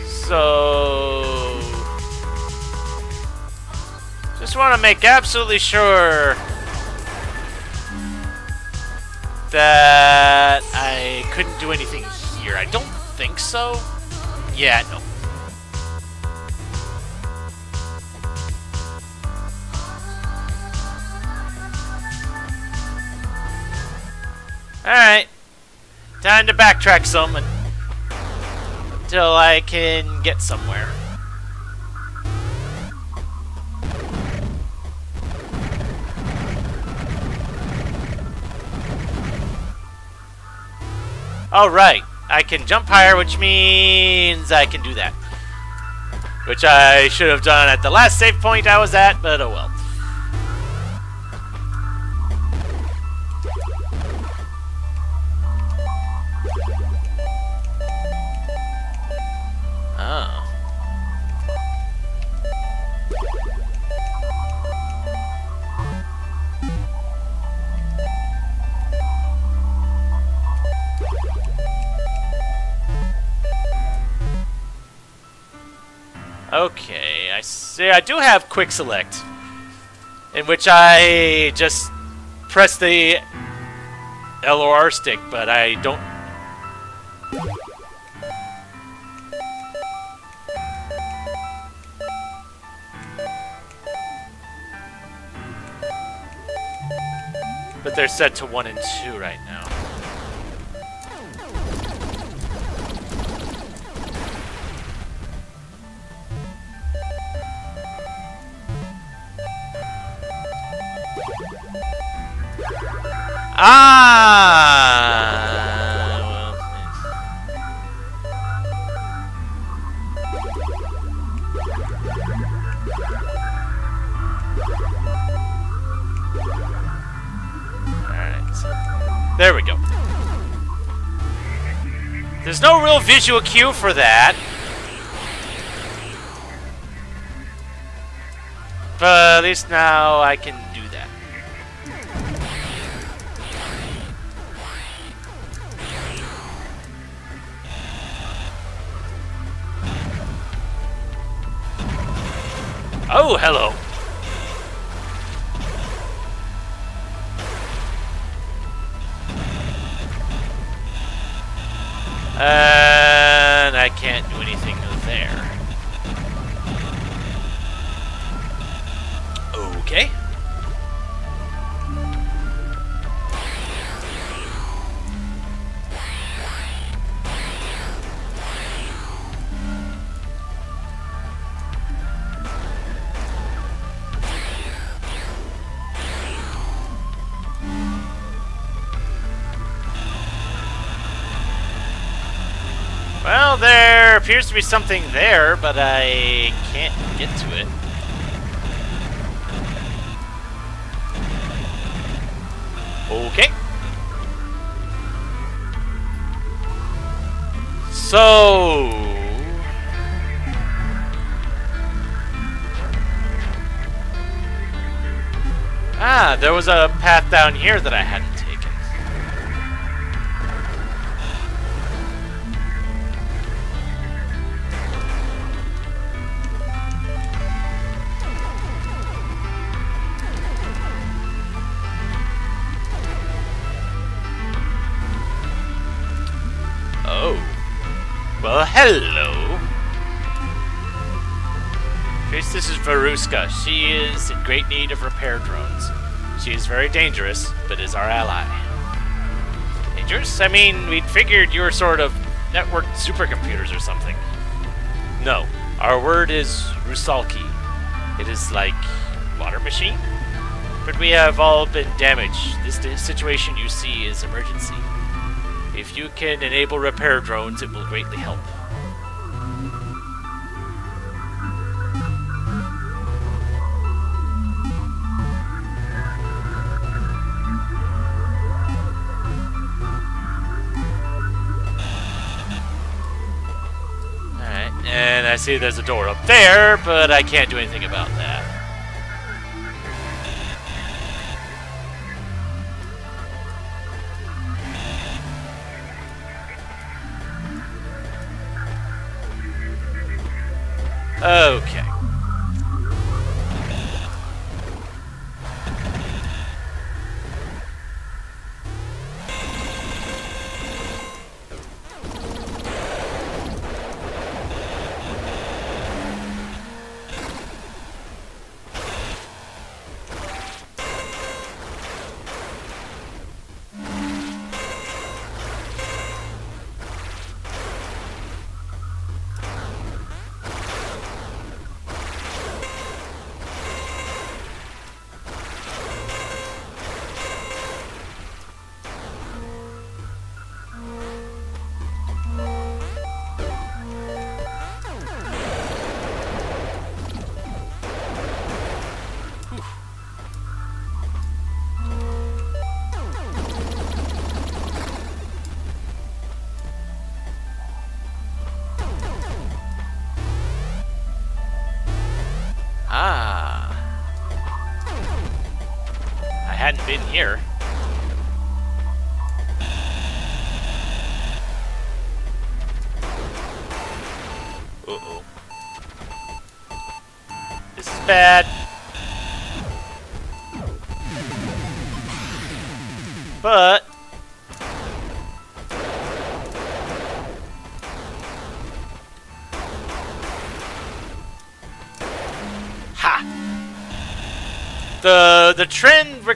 So... Just want to make absolutely sure that I couldn't do anything here. I don't think so. Yeah, no. Alright. Time to backtrack some until I can get somewhere. Alright. I can jump higher, which means I can do that. Which I should have done at the last save point I was at, but oh well. Okay, I see. I do have quick select, in which I just press the L or R stick, but I don't. But they're set to 1 and 2 right now. Ah! Alright, there we go. There's no real visual cue for that. But at least now I can appears to be something there, but I can't get to it. Okay. So... Ah, there was a path down here that I hadn't Veruska. She is in great need of repair drones. She is very dangerous, but is our ally. Dangerous? I mean, we'd figured you were sort of networked supercomputers or something. No. Our word is Rusalki. It is like water machine? But we have all been damaged. This situation you see is emergency. If you can enable repair drones, it will greatly help. See there's a door up there, but I can't do anything about that.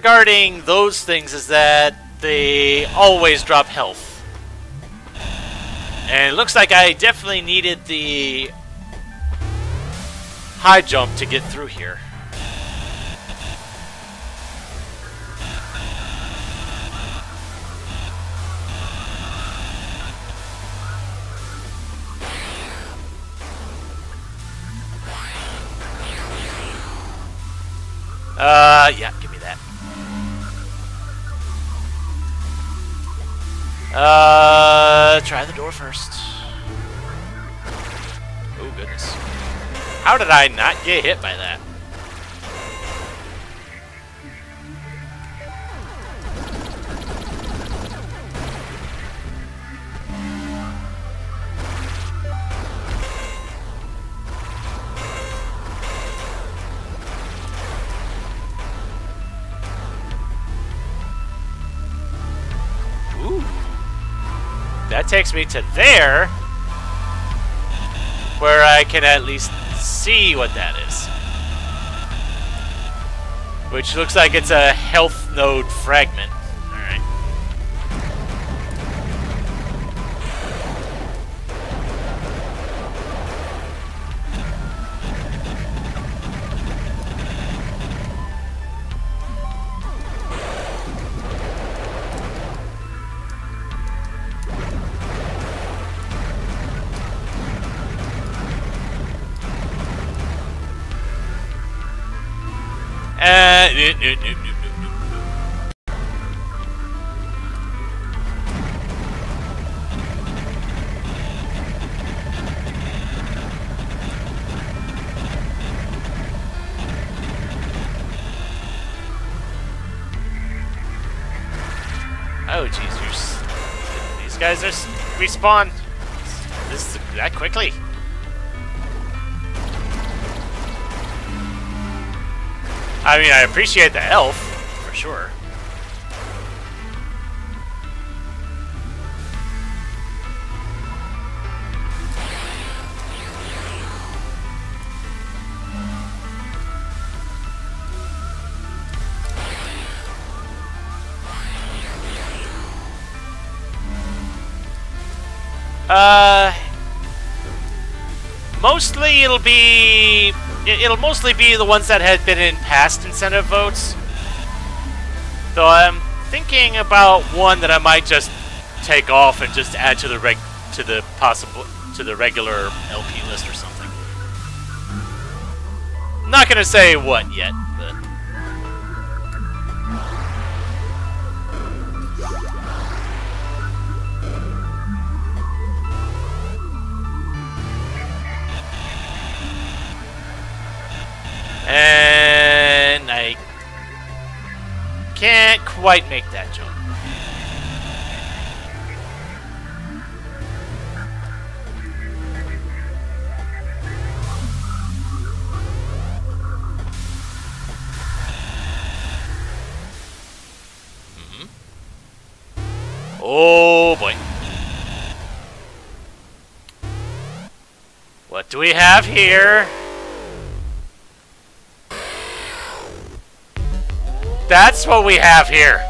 Regarding those things is that they always drop health. And it looks like I definitely needed the high jump to get through here. Uh, yeah, try the door first. Oh, goodness. How did I not get hit by that? Takes me to there, where I can at least see what that is. Which looks like it's a health node fragment. S- respawn this that quickly. I mean, I appreciate the elf, for sure. It'll be it- it'll mostly be the ones that had been in past incentive votes. Though I'm thinking about one that I might just take off and just add to the reg to the possible to the regular LP list or something. Not gonna say what yet, quite make that jump. Mhm. Oh boy. What do we have here? That's what we have here.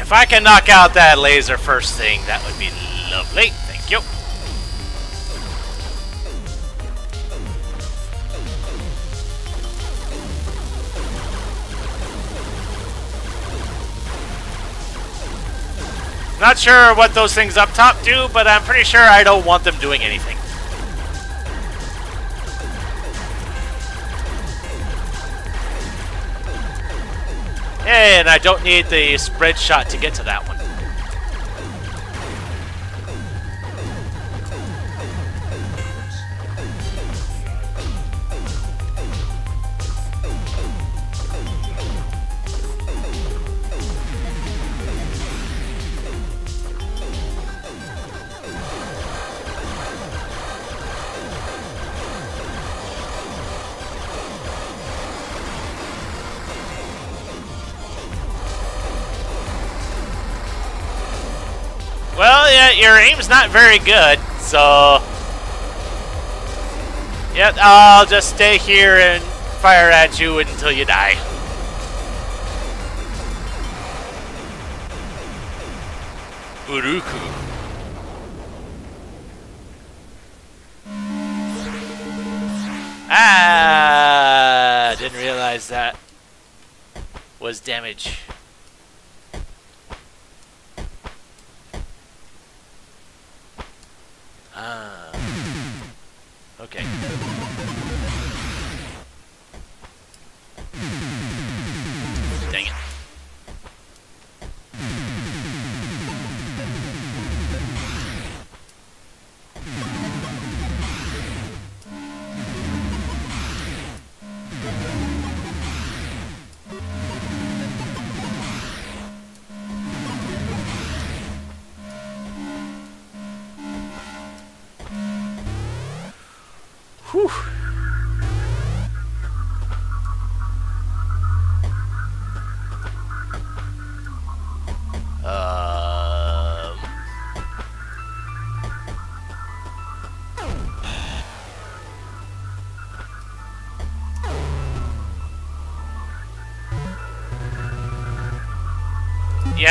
If I can knock out that laser first thing, that would be Not sure what those things up top do, but I'm pretty sure I don't want them doing anything. And I don't need the spread shot to get to that one. Not very good, so... Yep, I'll just stay here and fire at you until you die. Uruku. Ah, didn't realize that was damage.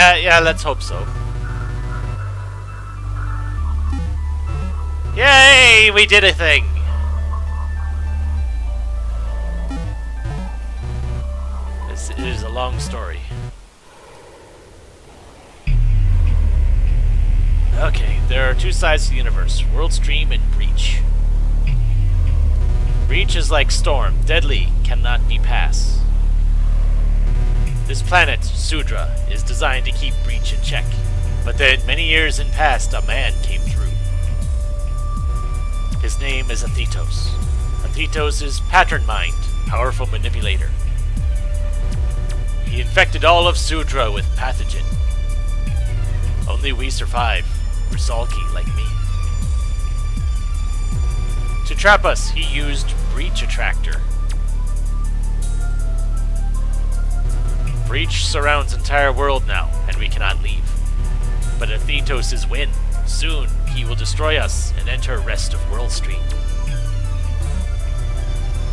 Yeah, yeah, let's hope so. Yay, we did a thing! This is a long story. Okay, there are two sides to the universe, World Stream and Breach. Breach is like Storm, deadly, cannot be passed. This planet, Sudra, is designed to keep Breach in check. But then, many years in past, a man came through. His name is Athetos. Athetos is Pattern Mind, powerful manipulator. He infected all of Sudra with pathogen. Only we survive, Rusalki like me. To trap us, he used Breach Attractor. Breach surrounds entire world now, and we cannot leave. But Athetos is win. Soon, he will destroy us and enter rest of World Stream.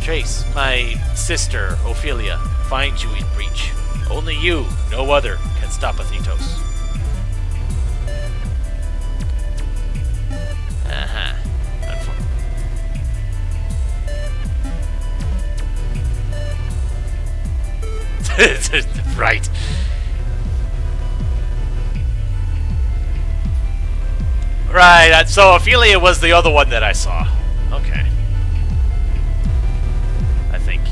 Trace, my sister, Ophelia, finds you in Breach. Only you, no other, can stop Athetos. Right, so Ophelia was the other one that I saw. Okay. I think.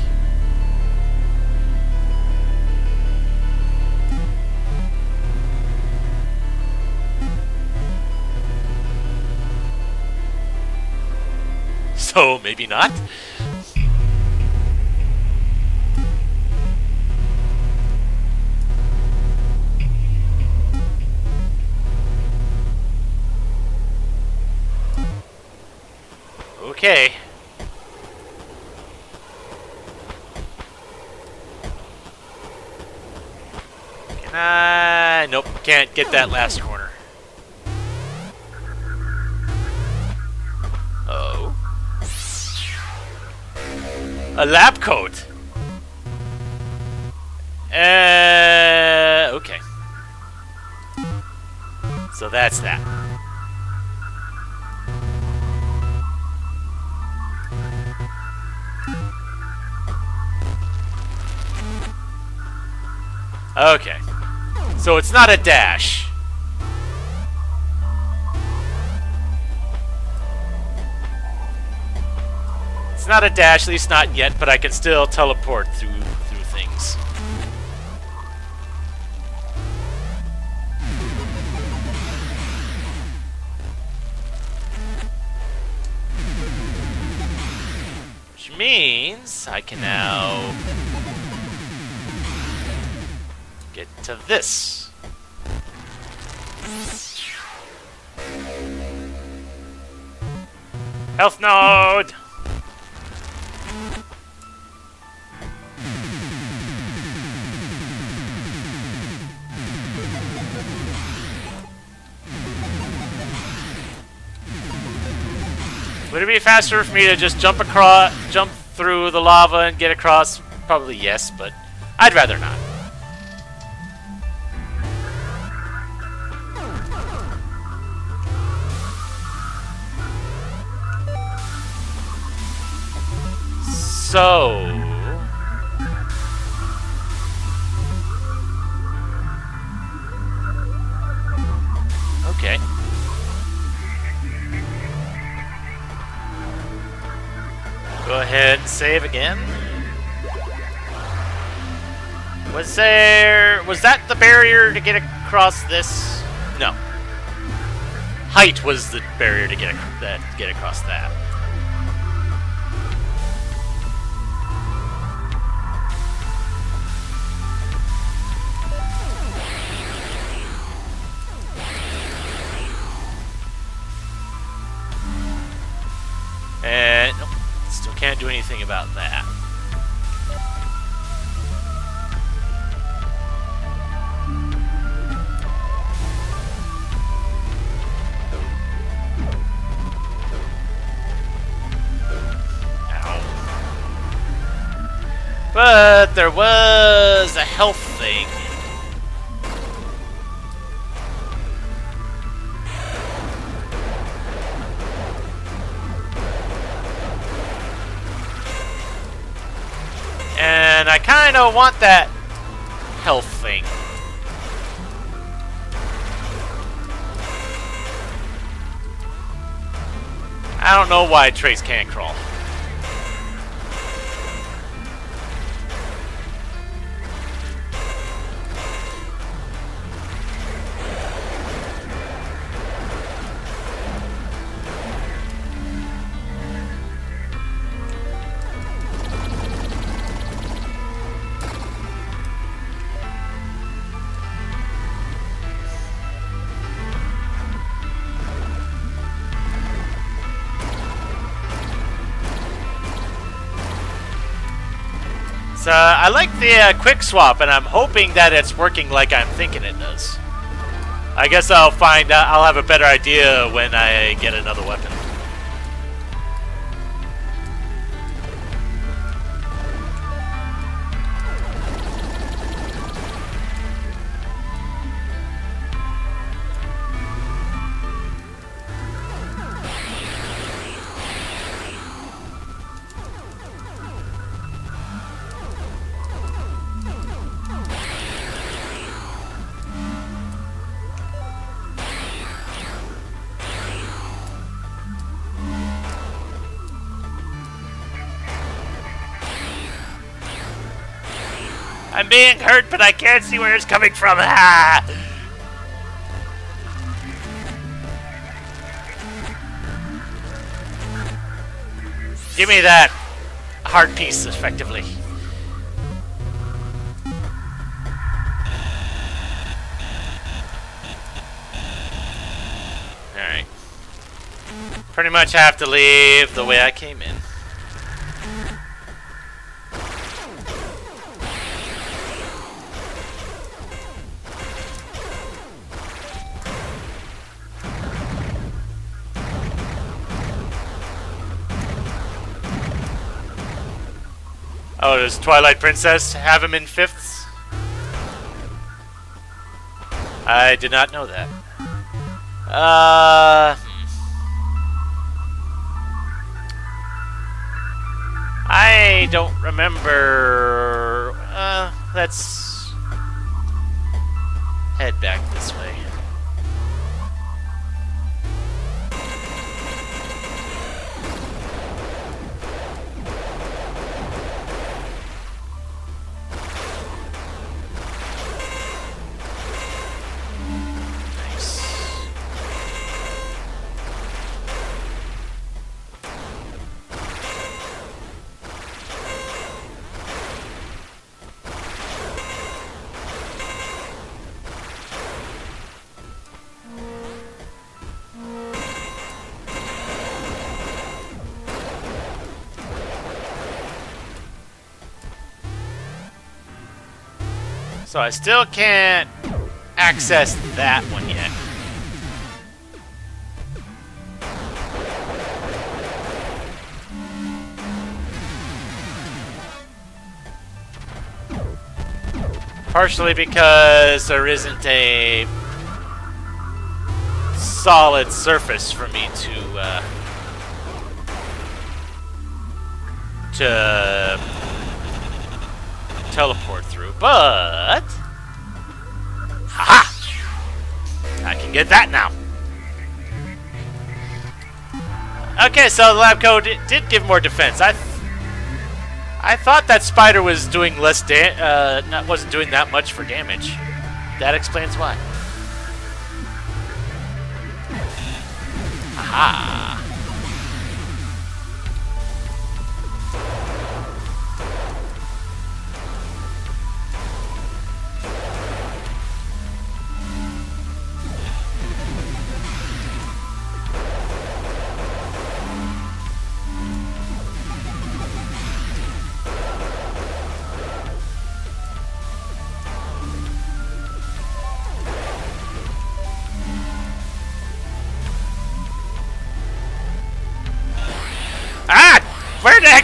So, maybe not? Get that last corner. Oh. A lab coat. Uh, okay. So that's that. Okay. So it's not a dash. It's not a dash, at least not yet, but I can still teleport through through things. Which means I can now get to this. Health node! Would it be faster for me to just jump across, jump through the lava and get across? Probably yes, but I'd rather not. So... Okay. Go ahead and save again. Was there... Was that the barrier to get across this? No. Height was the barrier to get, that, get across that. Anything about that. But there was a health thing. I of want that health thing. I don't know why Trace can't crawl. I like the uh, quick swap, and I'm hoping that it's working like I'm thinking it does. I guess I'll find out. I'll have a better idea when I get another weapon. Being hurt, but I can't see where it's coming from. Ah! Give me that heart piece, effectively. Alright. Pretty much have to leave the way I came in. Does Twilight Princess have him in fifths? I did not know that. Uh... I don't remember... Uh, let's... head back this way. So I still can't access that one yet. Partially because there isn't a solid surface for me to uh, to but haha, I can get that now. Okay, so the lab code did give more defense. I I thought that spider was doing less da uh, not wasn't doing that much for damage. That explains why. Aha.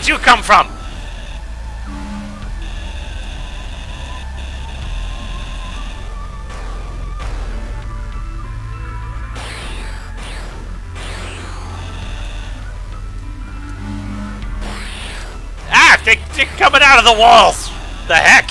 Did you come from? Ah! They, they're coming out of the walls! The heck?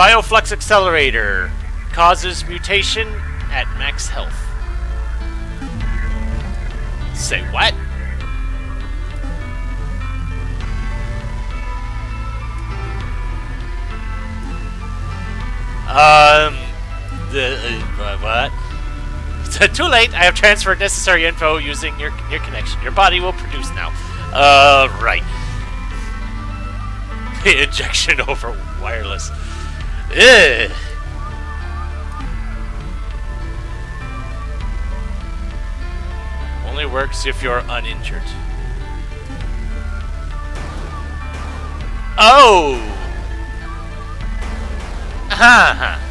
Bioflux Accelerator causes mutation at max health. Say what? Um, the uh, what? Too late. I have transferred necessary info using your your connection. Your body will produce now. Uh, right. Injection over wireless. Ugh. Only works if you're uninjured. Oh! Ha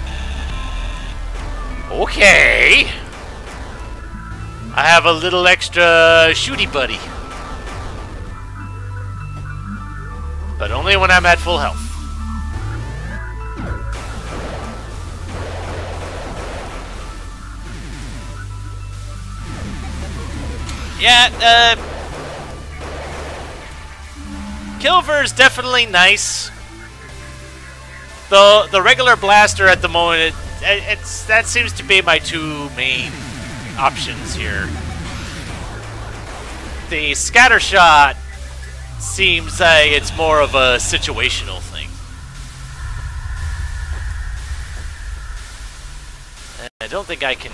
Okay. I have a little extra shooty buddy. But only when I'm at full health. Yeah, uh... Kilver's definitely nice. The the regular blaster at the moment, it, it's that seems to be my two main options here. The scatter shot seems like it's more of a situational thing. I don't think I can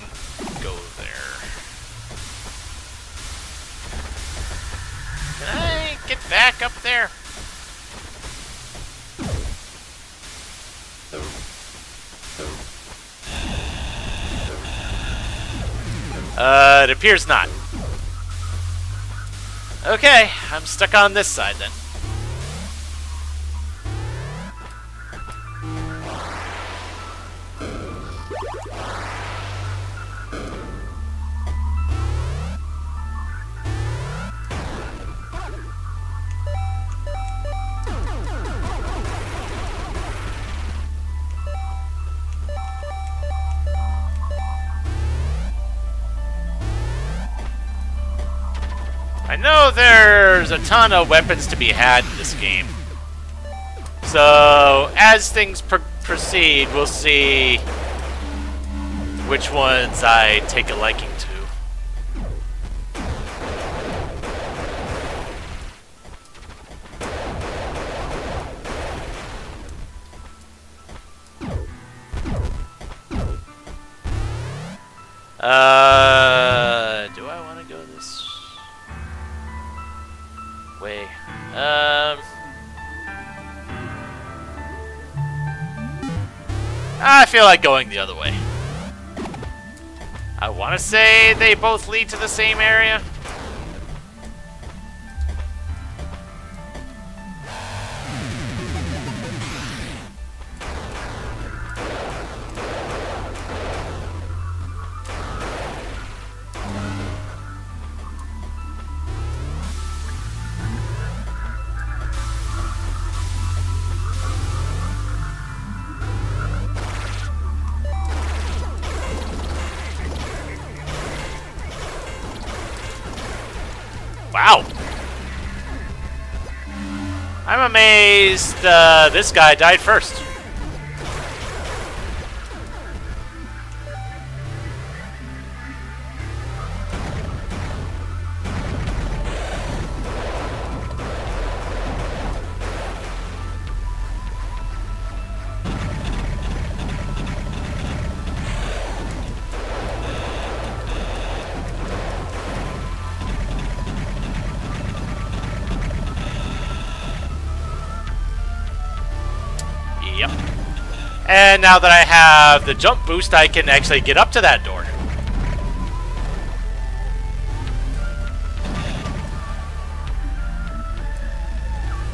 get back up there? Uh, it appears not. Okay, I'm stuck on this side then. Know there's a ton of weapons to be had in this game. So, as things pr proceed, we'll see which ones I take a liking to. Uh, Um, I feel like going the other way. I want to say they both lead to the same area. Wow. I'm amazed uh, this guy died first. And now that I have the jump boost, I can actually get up to that door.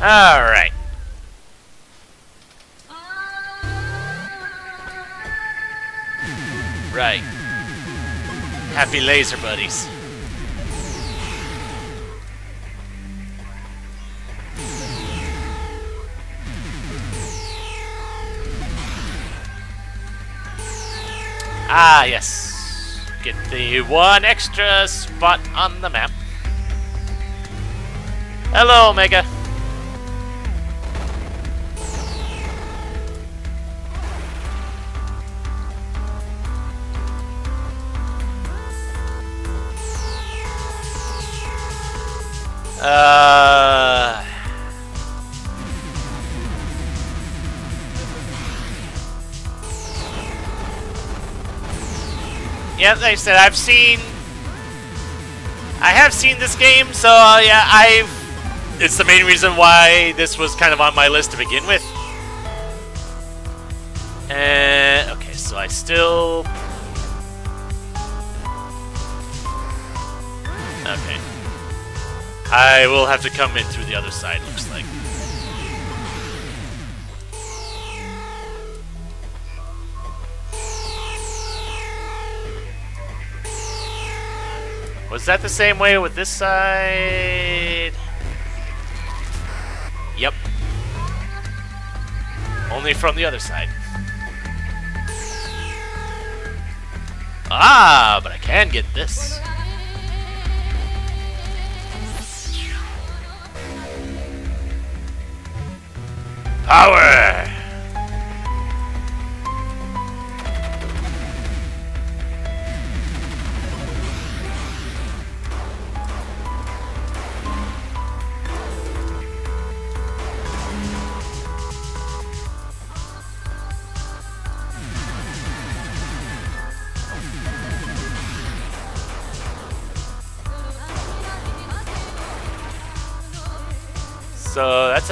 Alright. Right. Happy laser buddies. Ah, yes. Get the one extra spot on the map. Hello, Omega. Uh... Yeah, like I said, I've seen... I have seen this game, so uh, yeah, I've... It's the main reason why this was kind of on my list to begin with. And, okay, so I still... Okay. I will have to come in through the other side, looks like. Was that the same way with this side? Yep. Only from the other side. Ah, but I can get this. Power!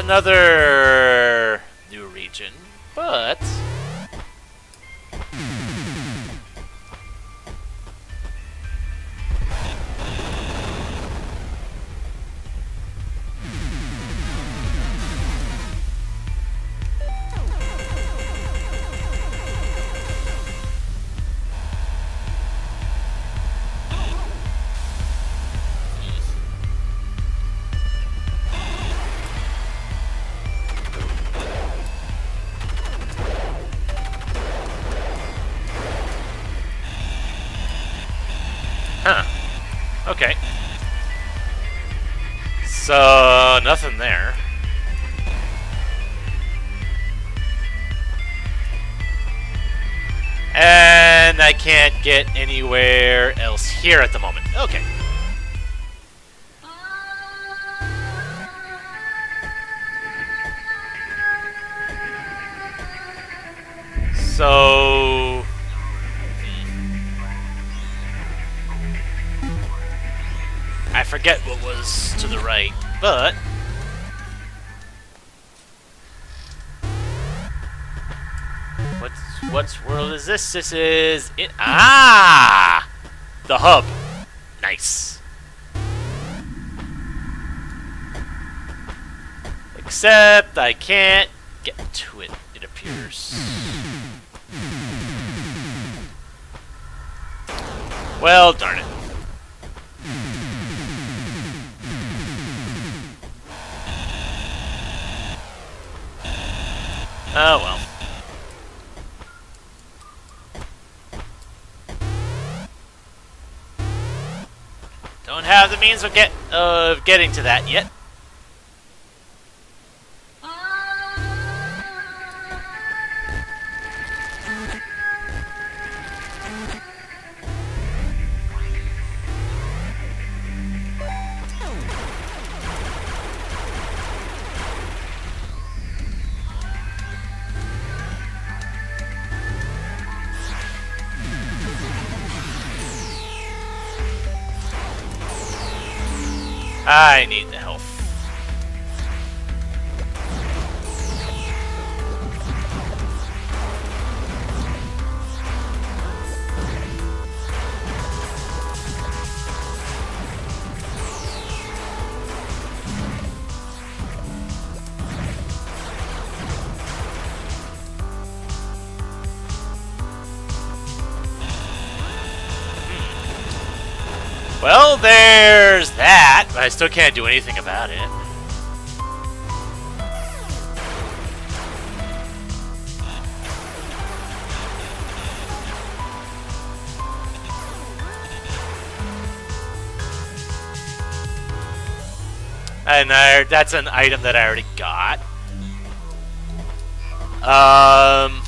Another Okay. So... I forget what was to the right, but... What's, what's world is this? This is... It, ah! The hub. Except I can't get to it, it appears. Well, darn it. Oh well. Don't have the means of get of getting to that yet. Still can't do anything about it. And I, that's an item that I already got. Um...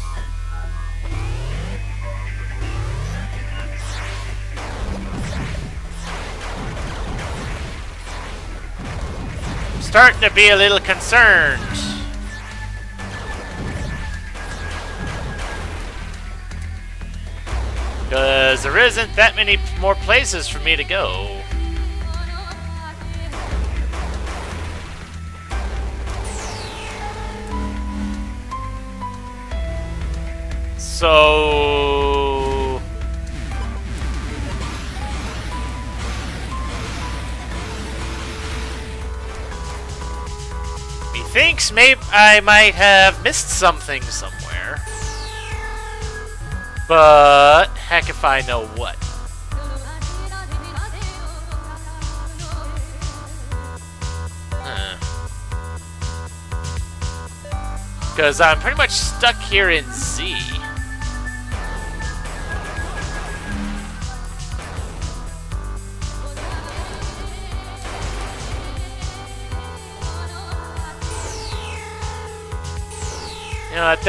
starting to be a little concerned. Because there isn't that many more places for me to go. So... Maybe I might have missed something somewhere. But heck if I know what. Because I'm pretty much stuck here in Z.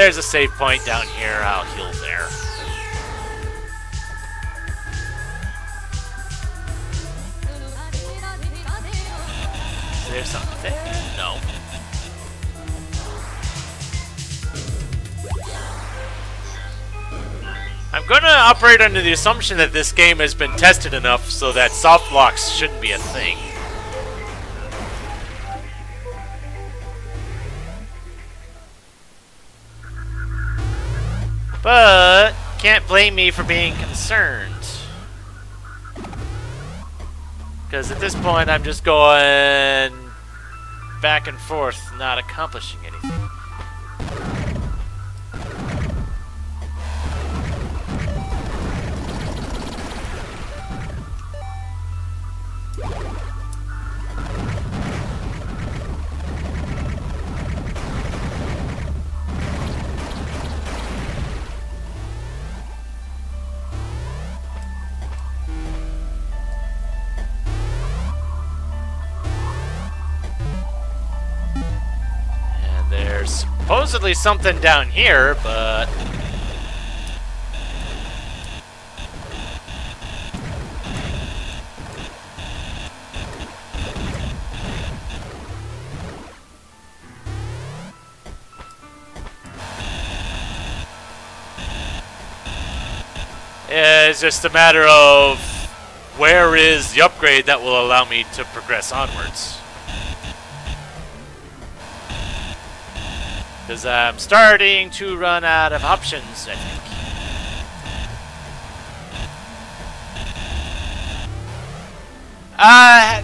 there's a save point down here, I'll heal there. Is there something? No. I'm gonna operate under the assumption that this game has been tested enough so that soft locks shouldn't be a thing. But, can't blame me for being concerned. Because at this point, I'm just going back and forth, not accomplishing anything. Supposedly something down here, but... It's just a matter of where is the upgrade that will allow me to progress onwards. Because I'm starting to run out of options, I think. Uh,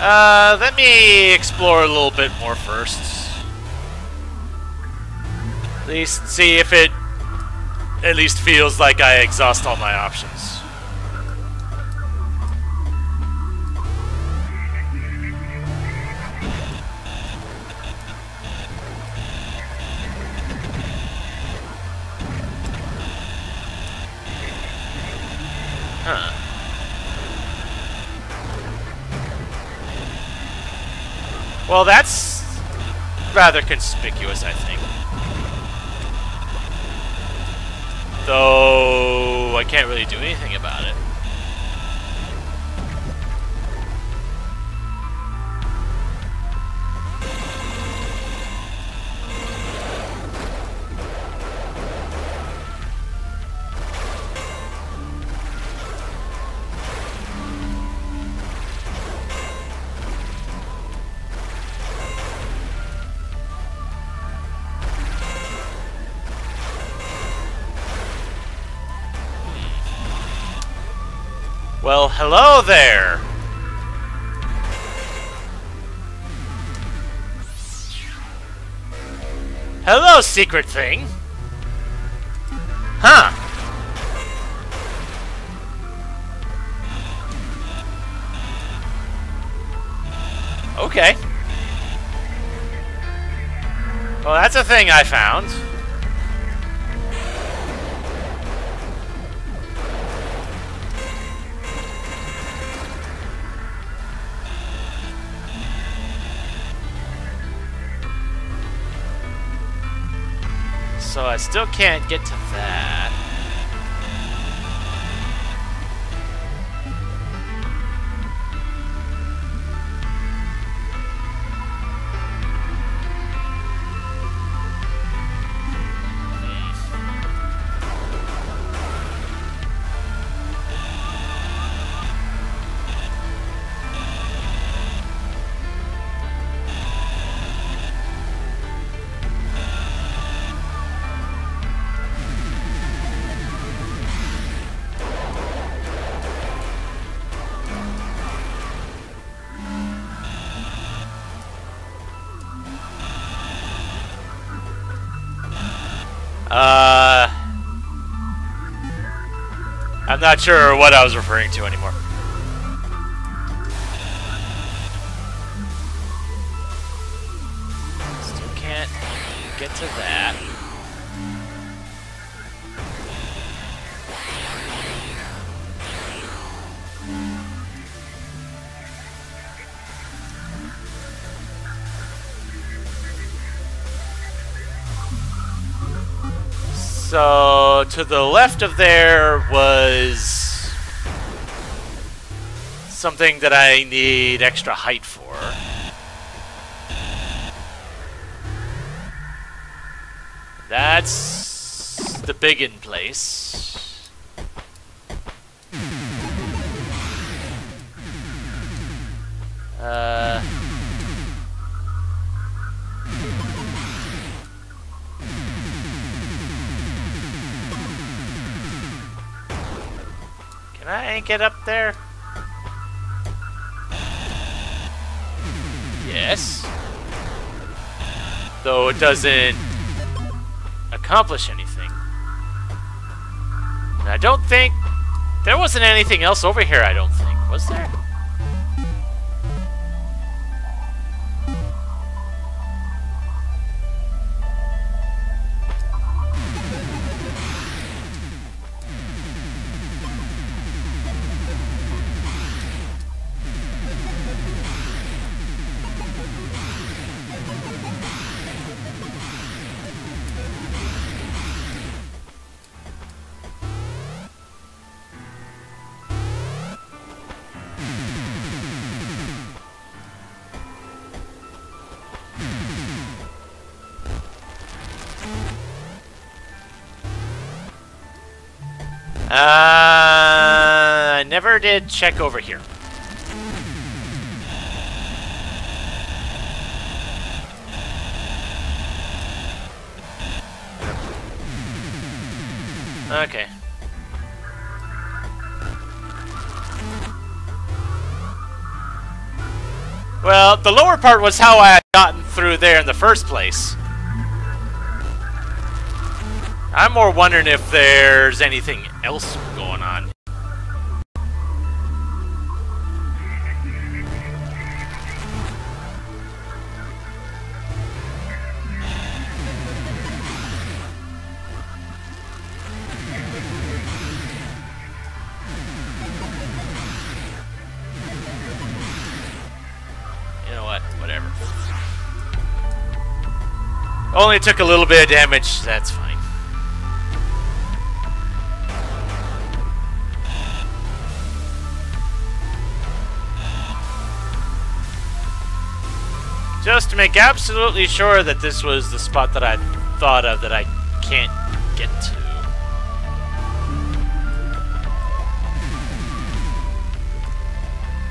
uh, let me explore a little bit more first. At least see if it at least feels like I exhaust all my options. Well, that's rather conspicuous, I think. Though I can't really do anything about it. Well, hello there! Hello, secret thing! Huh. Okay. Well, that's a thing I found. So I still can't get to that. Not sure what I was referring to anymore. Still can't get to that. So, to the left of there was something that I need extra height for. That's the big in place. Can I get up there? Yes. Though it doesn't accomplish anything. And I don't think... There wasn't anything else over here, I don't think. Was there? Did check over here. Okay. Well, the lower part was how I had gotten through there in the first place. I'm more wondering if there's anything else going Only took a little bit of damage, that's fine. Just to make absolutely sure that this was the spot that I thought of that I can't get to.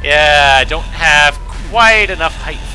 Yeah, I don't have quite enough height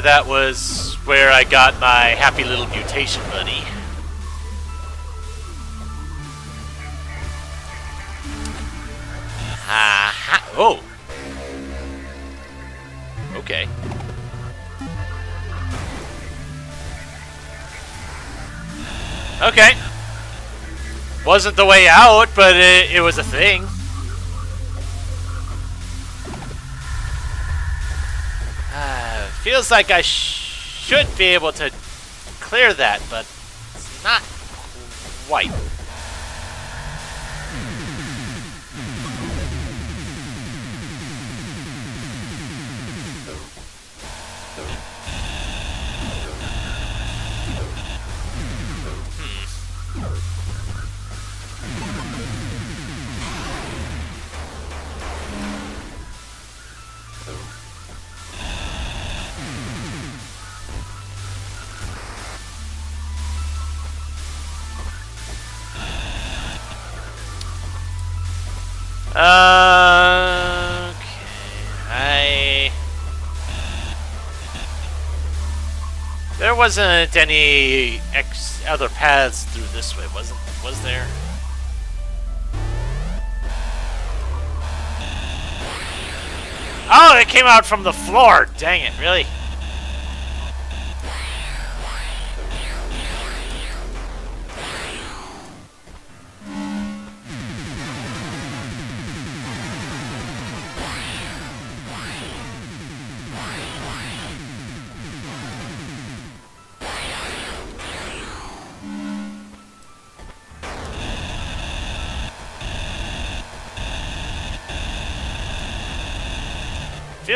that was where I got my happy little mutation buddy. Aha! Oh! Okay. Okay. Wasn't the way out, but it, it was a thing. Feels like I sh should be able to clear that, but wasn't any other paths through this way, wasn't? Was there? Oh, it came out from the floor. Dang it! Really?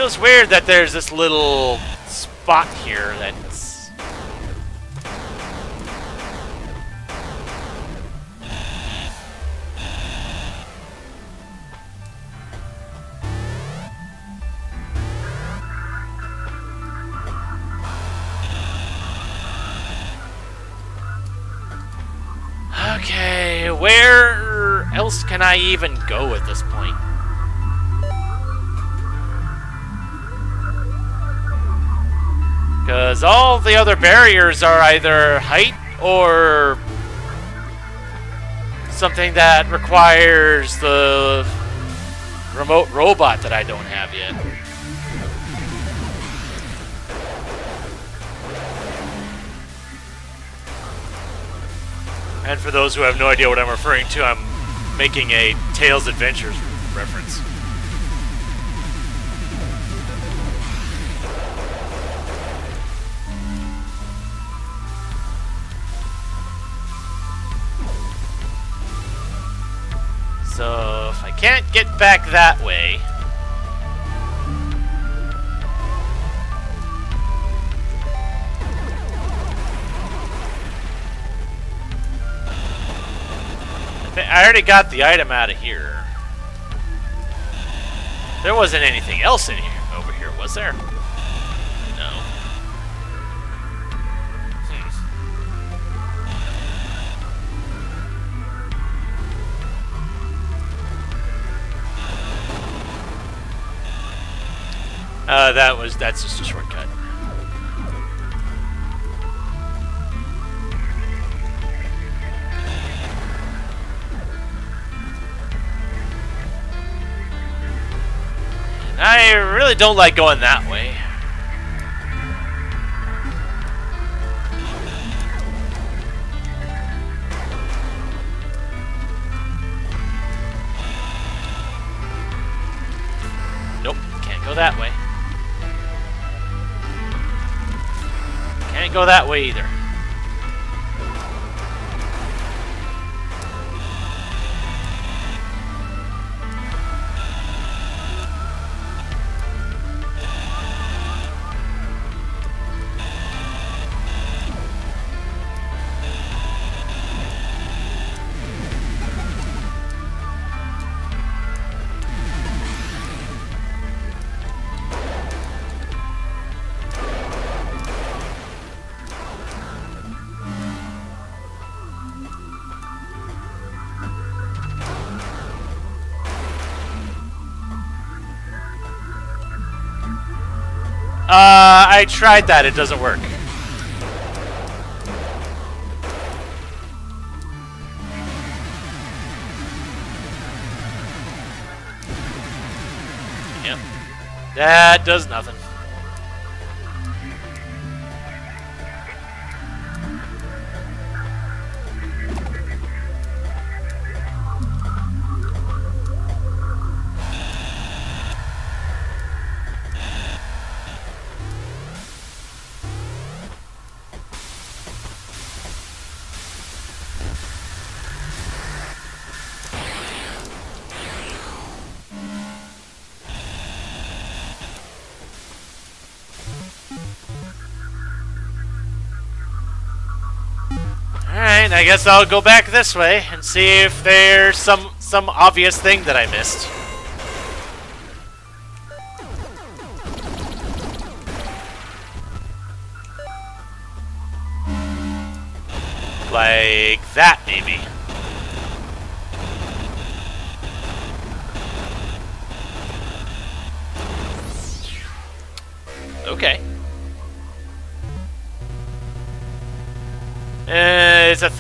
Feels weird that there's this little spot here that's... Okay, where else can I even go at this point? Because all the other barriers are either height or something that requires the remote robot that I don't have yet. And for those who have no idea what I'm referring to, I'm making a Tails Adventures reference. Back that way... I already got the item out of here. There wasn't anything else in here, over here, was there? That was, that's just a shortcut. I really don't like going that way. Go that way either. I tried that. It doesn't work. Yep. That does nothing. I guess I'll go back this way and see if there's some some obvious thing that I missed. Like that, maybe.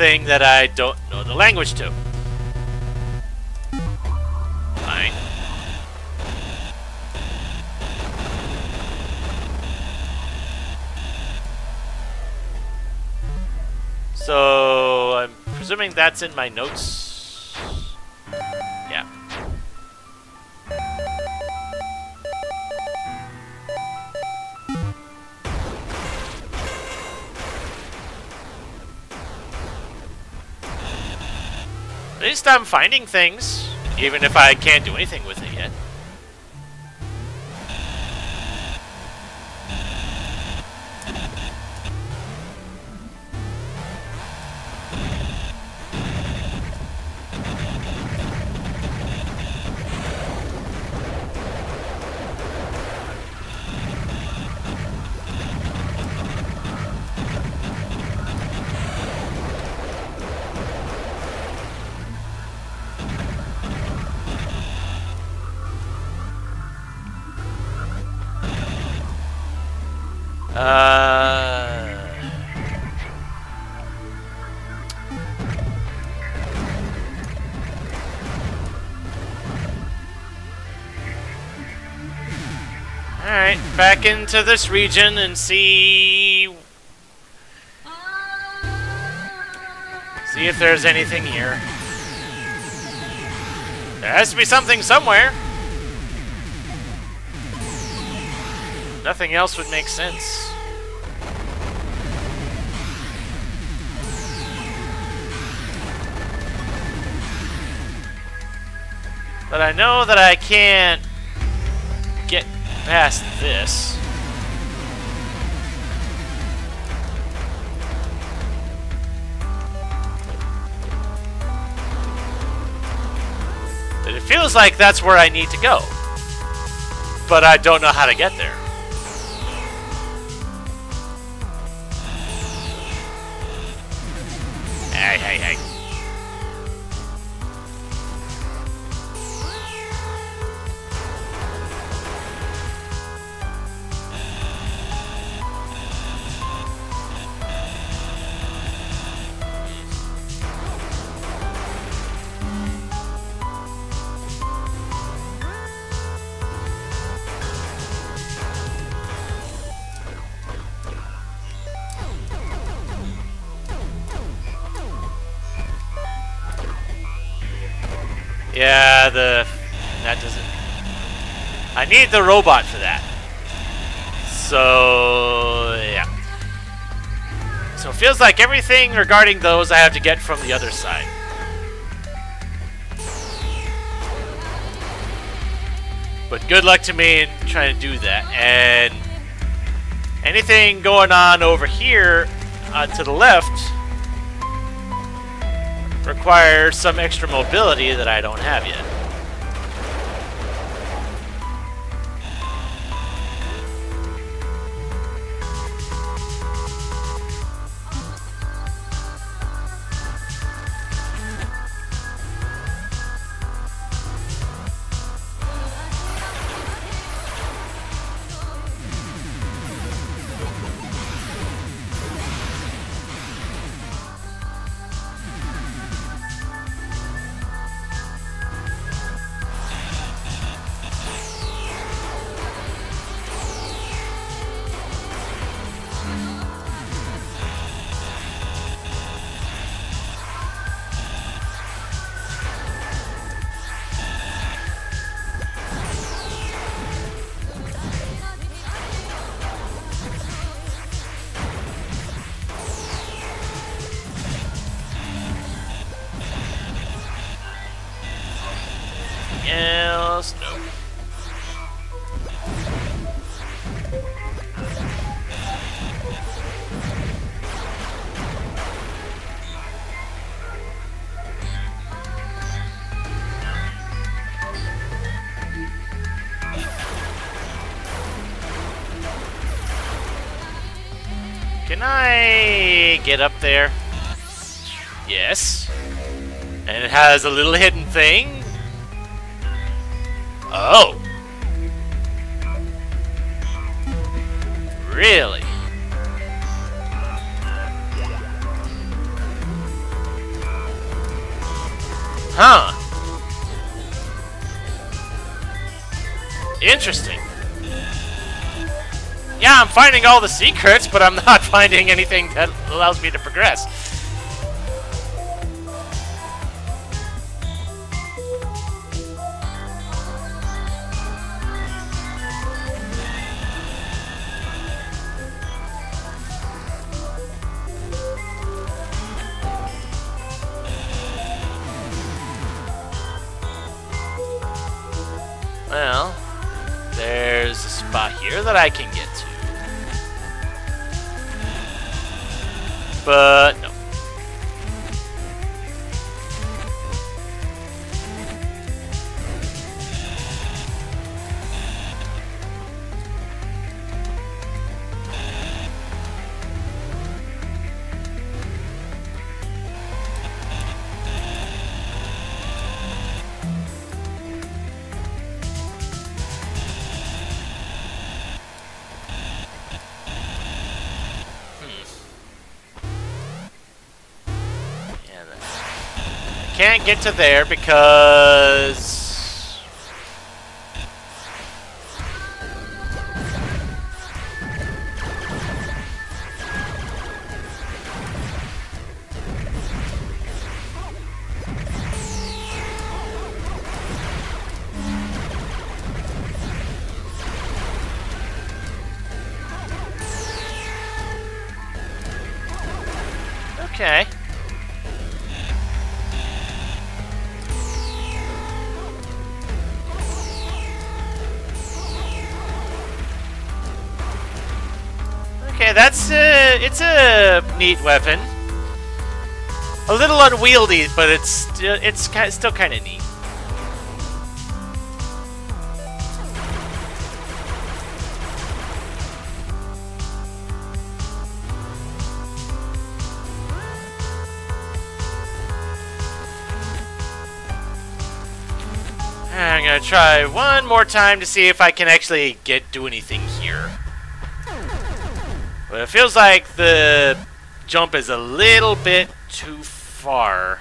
Thing that I don't know the language to. Fine. So, I'm presuming that's in my notes. I'm finding things, even if I can't do anything with it yet. Back into this region and see... See if there's anything here. There has to be something somewhere. Nothing else would make sense. But I know that I can't past this. But it feels like that's where I need to go. But I don't know how to get there. Need the robot for that. So yeah. So it feels like everything regarding those I have to get from the other side. But good luck to me in trying to do that. And anything going on over here uh, to the left requires some extra mobility that I don't have yet. There? Yes. And it has a little hidden thing. Oh. Really? Huh. Interesting. Yeah, I'm finding all the secrets, but I'm not finding anything that allows me to progress. get to there because... Okay. That's uh, it's a neat weapon. A little unwieldy, but it's it's still kind of neat. I'm gonna try one more time to see if I can actually get do anything. But it feels like the jump is a little bit too far.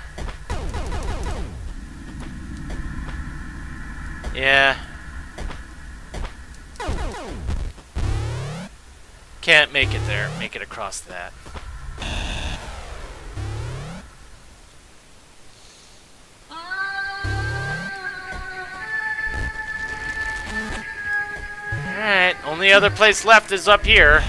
Yeah. Can't make it there, make it across that. Alright, only other place left is up here.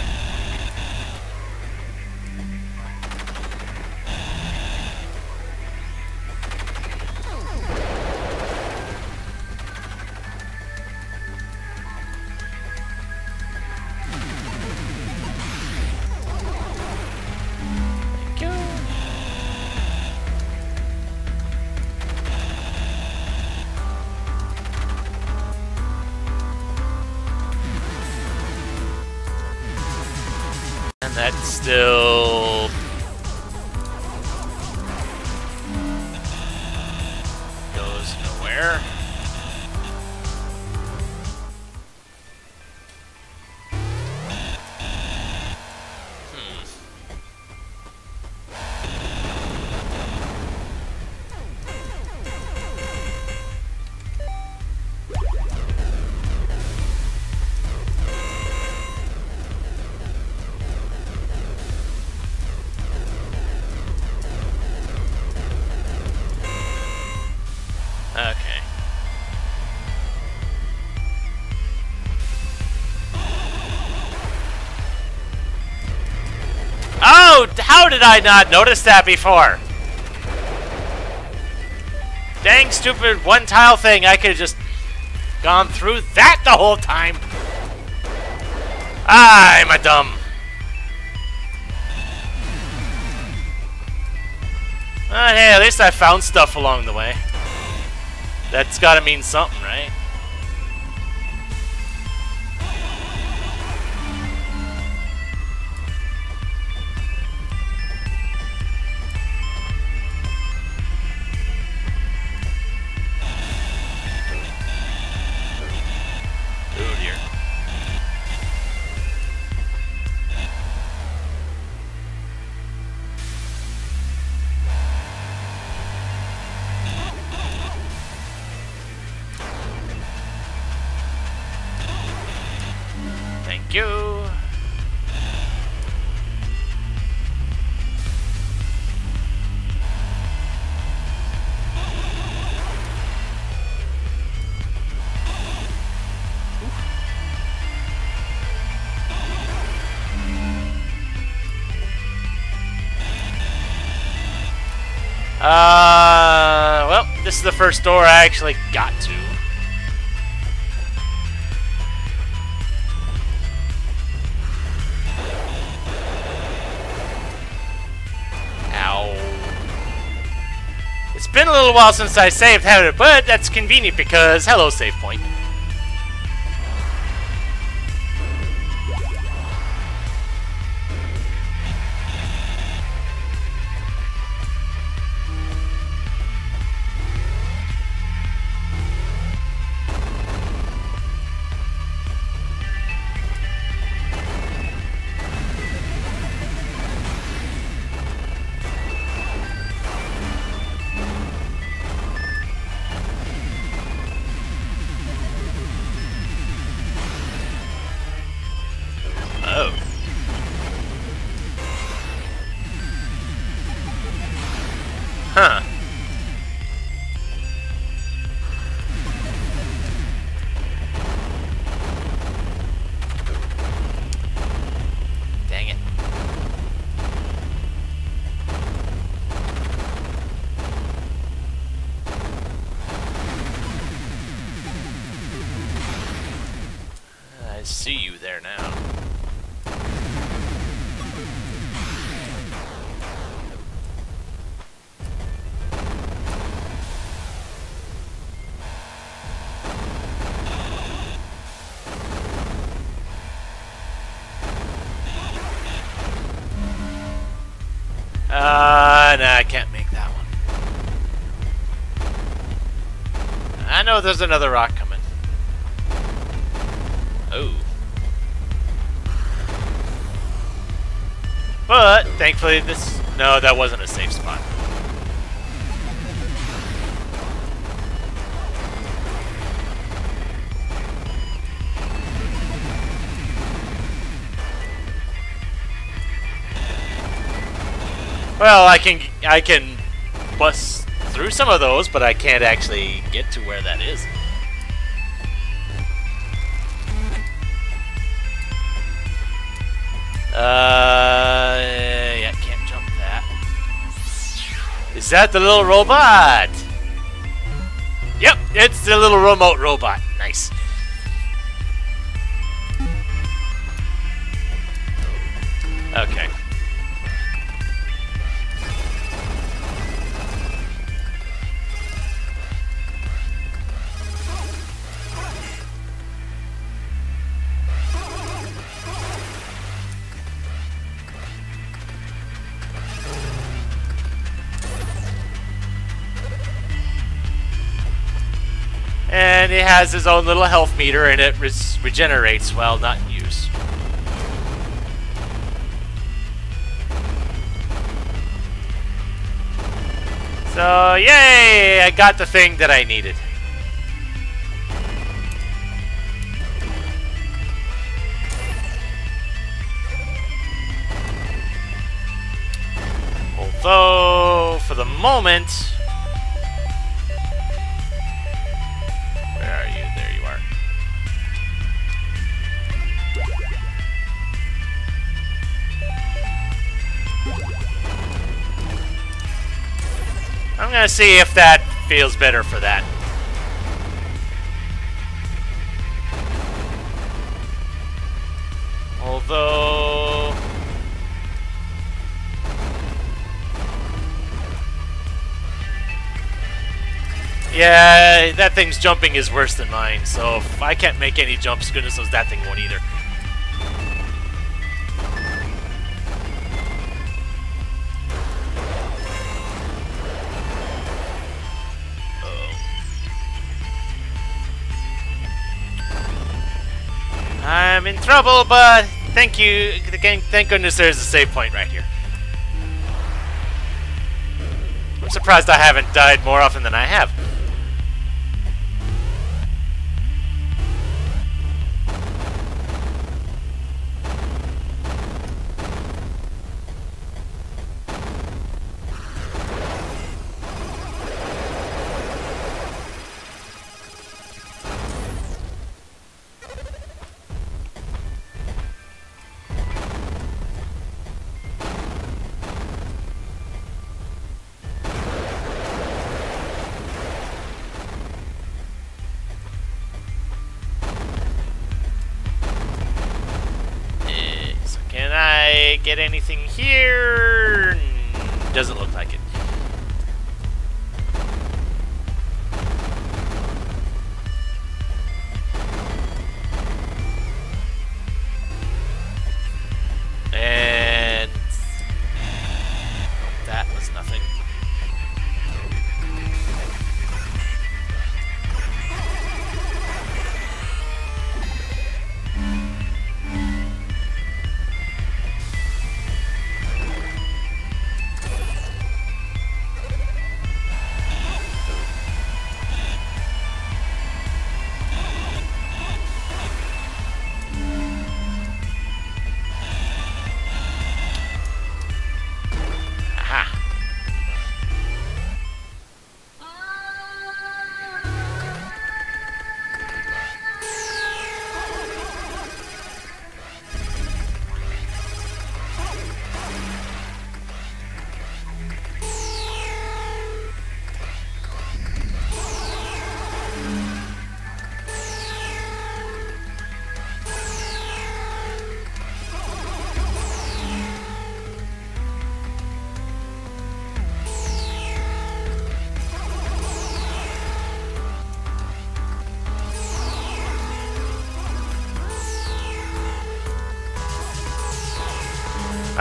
Did I not notice that before? Dang stupid one tile thing, I could have just gone through that the whole time. I'm a dumb. But hey, at least I found stuff along the way. That's gotta mean something, right? First door I actually got to. Ow. It's been a little while since I saved, haven't it? But that's convenient because, hello, save point. Uh, nah, I can't make that one. I know there's another rock coming. Oh. But, thankfully this... No, that wasn't a safe spot. Well, I can I can bust through some of those, but I can't actually get to where that is. Uh, yeah, can't jump that. Is that the little robot? Yep, it's the little remote robot. Has his own little health meter and it regenerates while not in use. So, yay! I got the thing that I needed. Although, for the moment, gonna see if that feels better for that. Although... Yeah, that thing's jumping is worse than mine, so I can't make any jumps, goodness knows that thing won't either. Trouble, but thank you. Thank goodness there's a save point right here. I'm surprised I haven't died more often than I have.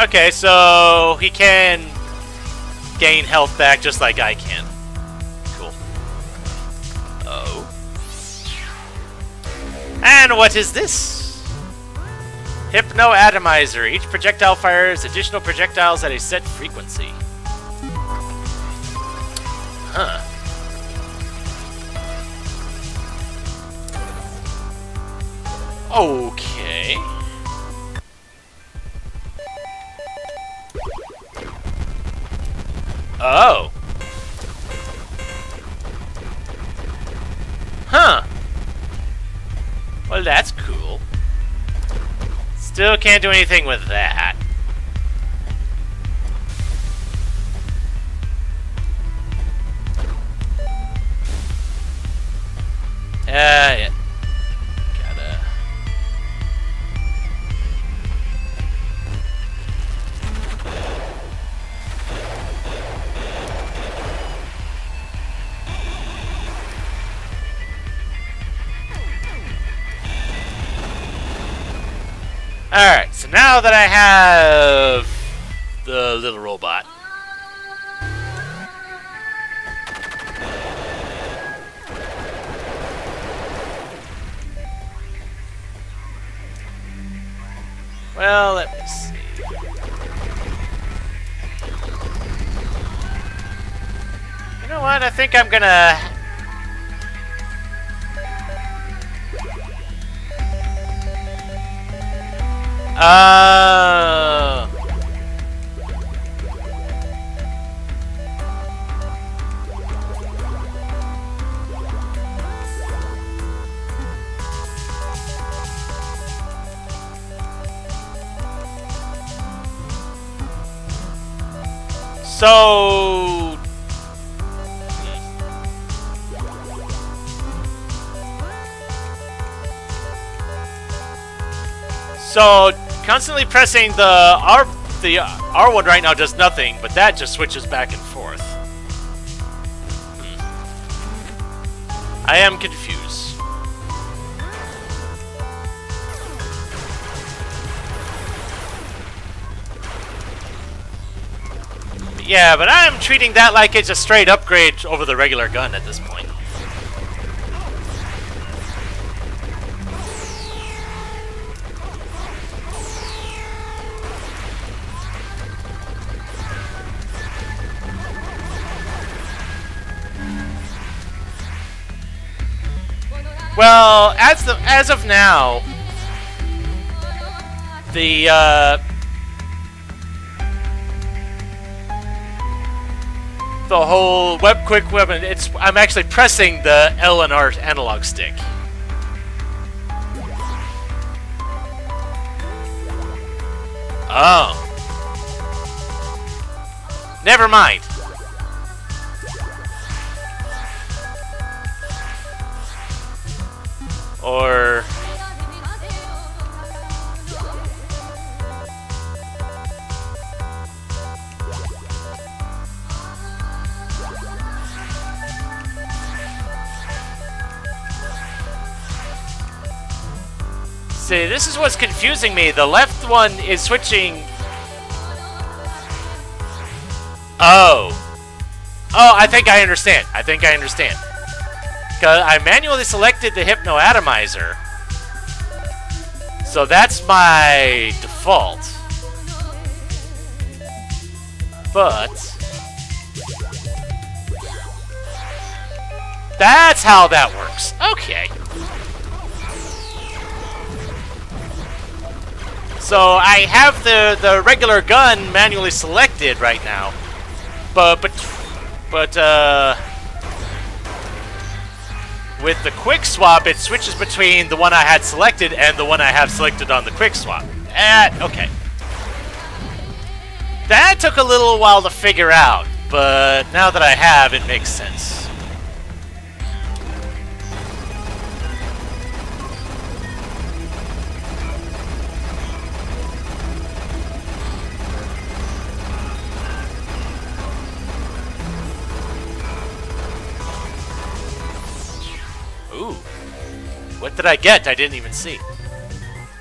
Okay, so he can gain health back just like I can. Cool. Oh. And what is this? Hypo Atomizer. Each projectile fires additional projectiles at a set frequency. Oh. Huh. Well, that's cool. Still can't do anything with that. Uh, yeah. Now that I have the little robot, well, let me see. You know what? I think I'm gonna So constantly pressing the R the R1 right now does nothing, but that just switches back and forth. Hmm. I am confused. Yeah, but I'm treating that like it's a straight upgrade over the regular gun at this point. Well, as the as of now, the uh, the whole web quick weapon. It's I'm actually pressing the L and R analog stick. Oh. Never mind. What's confusing me. The left one is switching... Oh. Oh, I think I understand. I think I understand. Because I manually selected the Hypo Atomizer. So that's my default. But... That's how that works. So I have the the regular gun manually selected right now, but but but uh, with the quick swap, it switches between the one I had selected and the one I have selected on the quick swap. Eh, okay. That took a little while to figure out, but now that I have, it makes sense. did I get? I didn't even see.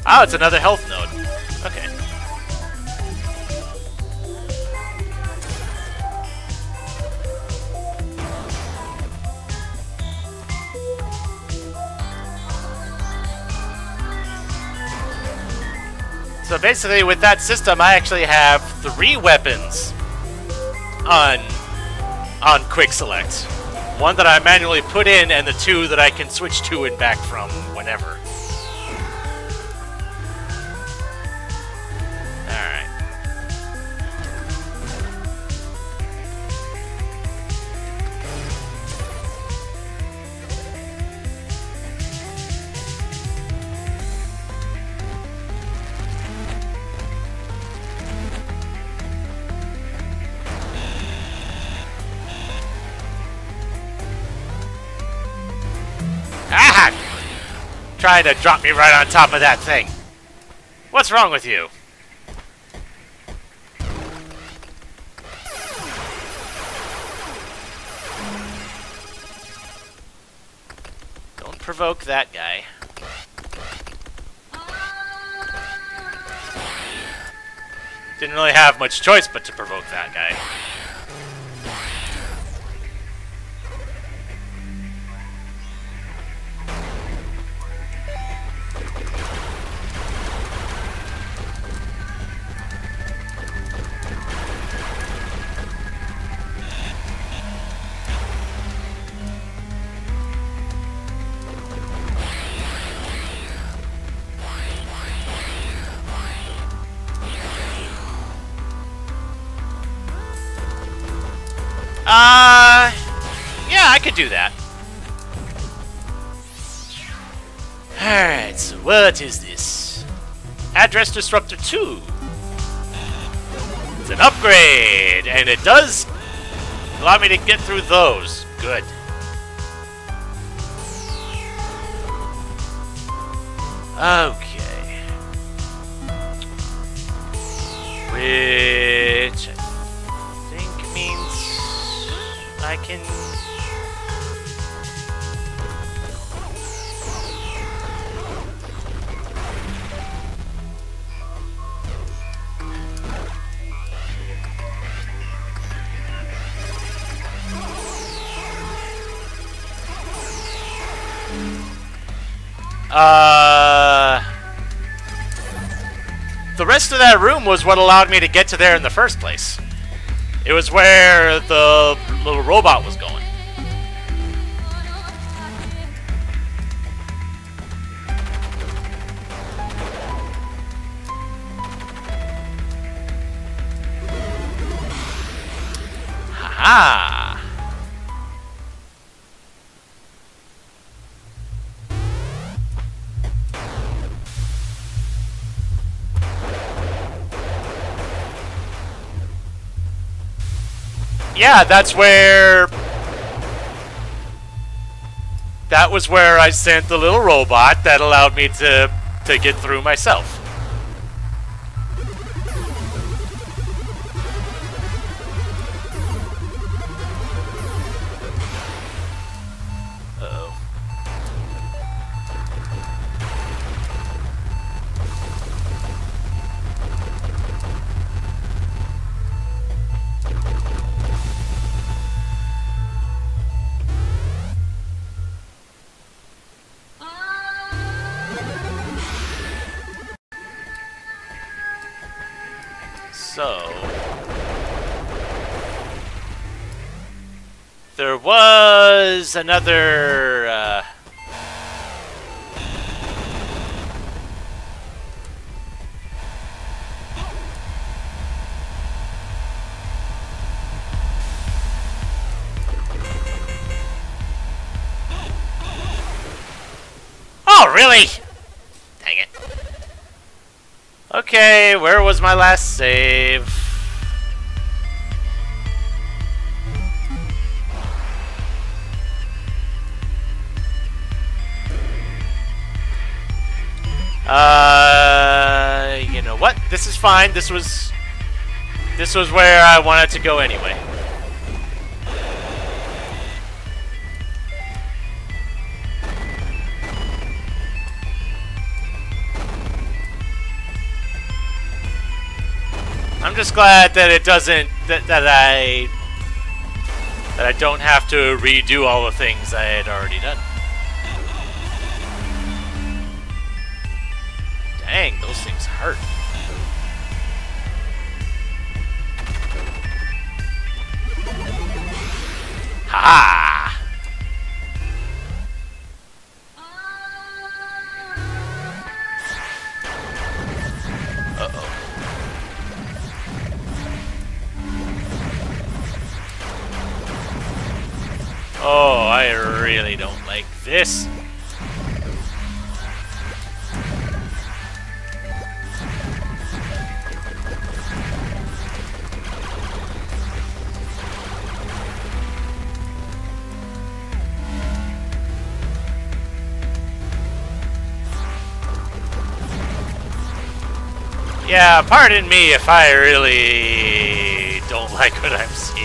Oh, it's another health node. Okay. So basically, with that system, I actually have three weapons on on quick select. One that I manually put in, and the two that I can switch to and back from whenever. To drop me right on top of that thing. What's wrong with you? Don't provoke that guy. Didn't really have much choice but to provoke that guy. Is this? Address Disruptor 2. It's an upgrade, and it does allow me to get through those. Good. Okay. Rest of that room was what allowed me to get to there in the first place. It was where the little robot was Yeah, that's where... That was where I sent the little robot that allowed me to, to get through myself. Another... Uh, Oh, really? Dang it. Okay, where was my last save? Fine. This was... This was where I wanted to go anyway. I'm just glad that it doesn't that, that I that I don't have to redo all the things I had already done. This. Yeah, pardon me if I really don't like what I'm seeing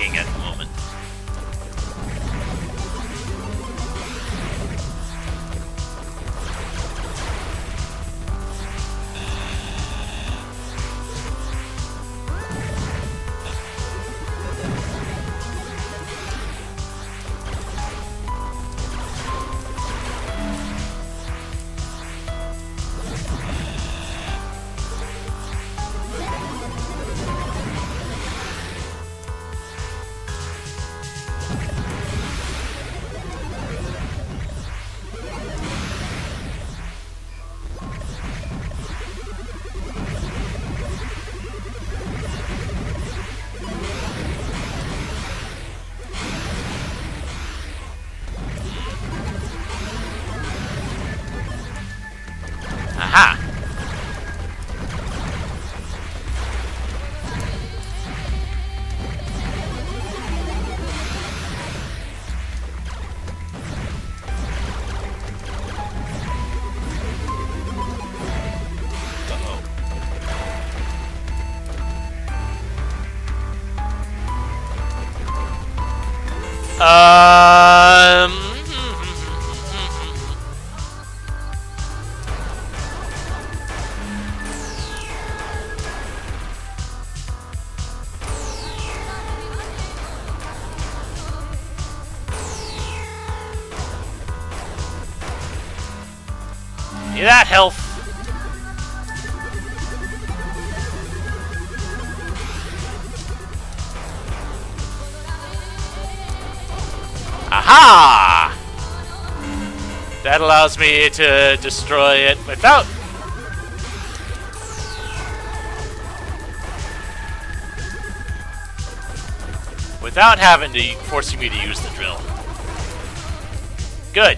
allows me to destroy it without... Without having to forcing me to use the drill. Good.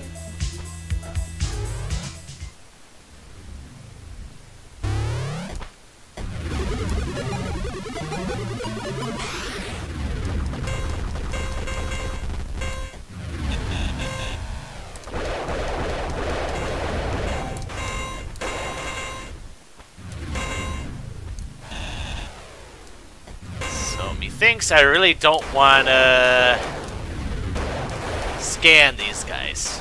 Methinks I really don't want to scan these guys.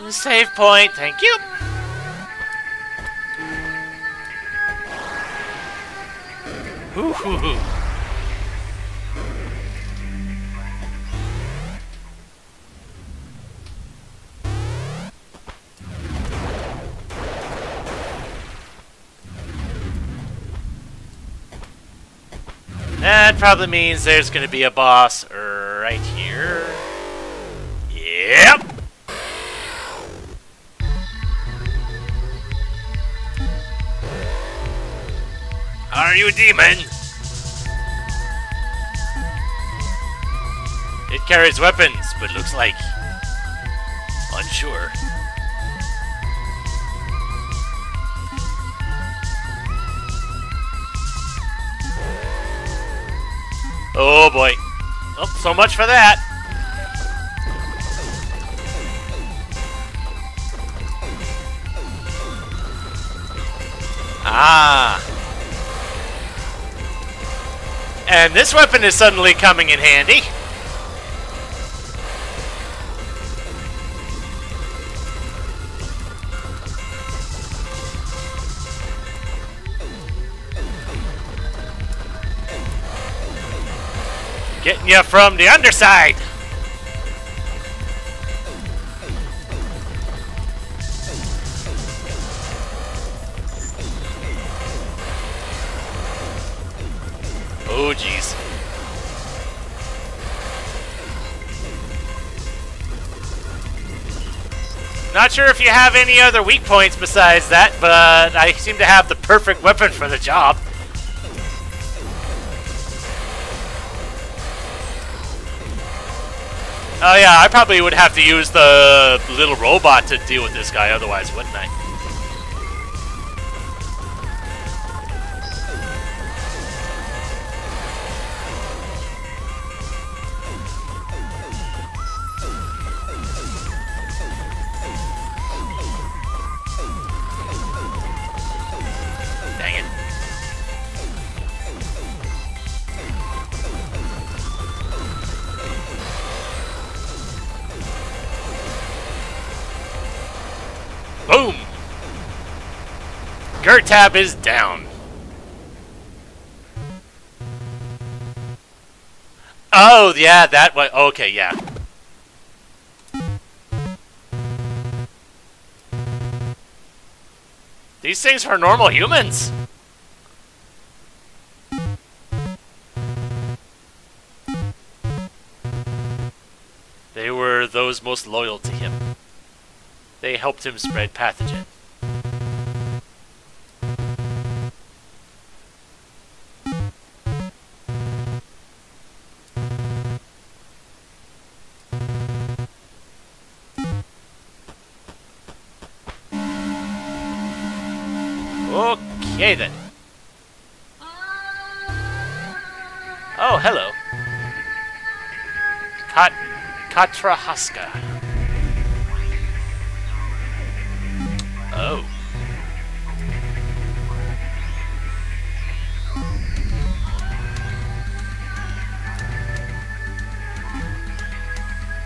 Uh, Save point, thank you. Hoo Probably means there's gonna be a boss right here. Yep. Are you a demon? It carries weapons, but looks like unsure. Oh boy. Oh, so much for that. Ah. And this weapon is suddenly coming in handy. hitting you from the underside. Oh, jeez. Not sure if you have any other weak points besides that, but I seem to have the perfect weapon for the job. Yeah, I probably would have to use the little robot to deal with this guy otherwise, wouldn't I? Gir-Tab is down. Oh, yeah, that way. Okay, yeah. These things are normal humans. They were those most loyal to him. They helped him spread pathogen. Katrahaska. Oh.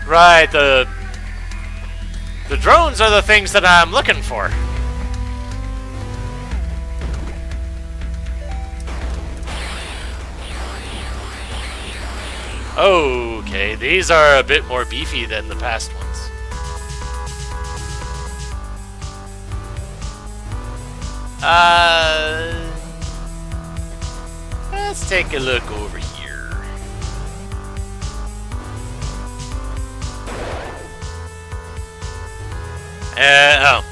Right, the the drones are the things that I'm looking for. Oh. Okay, these are a bit more beefy than the past ones. Uh, let's take a look over here. Uh, oh.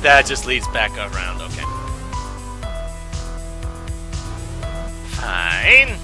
That just leads back around, okay. Fine.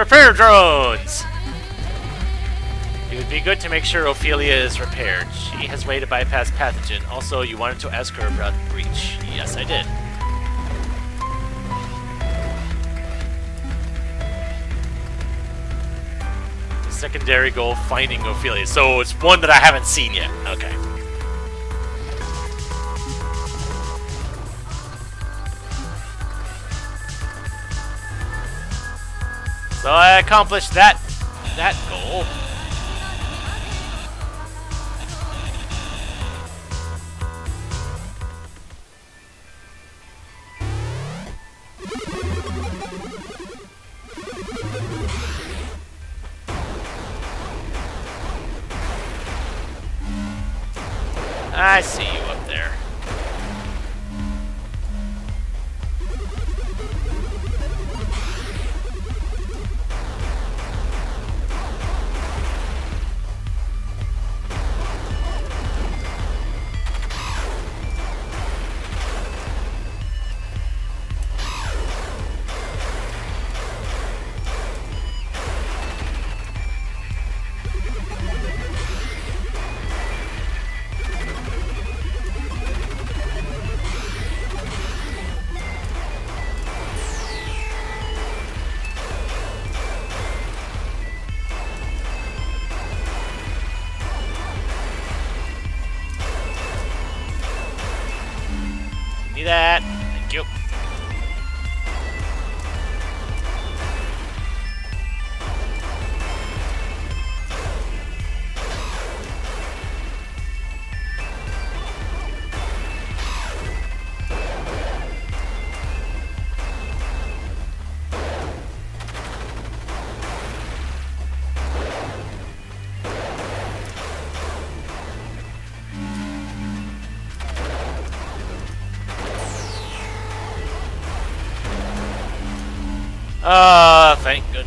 Repair drones! It would be good to make sure Ophelia is repaired. She has way to bypass pathogen. Also, you wanted to ask her about breach. Yes, I did. Secondary goal, finding Ophelia. So it's one that I haven't seen yet. Okay. So I accomplished that that goal.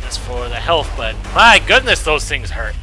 Goodness for the health, but my goodness, those things hurt.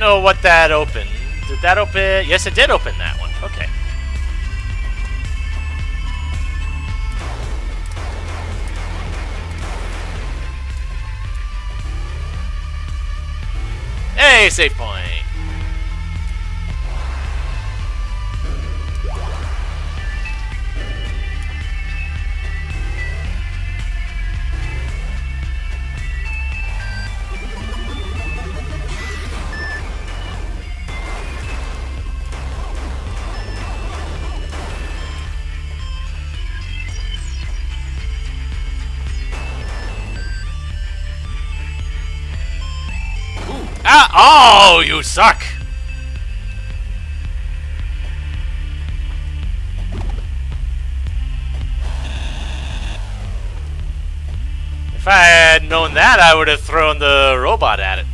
Know what that opened. Did that open? Yes, it did open that you suck! If I had known that, I would have thrown the robot at it.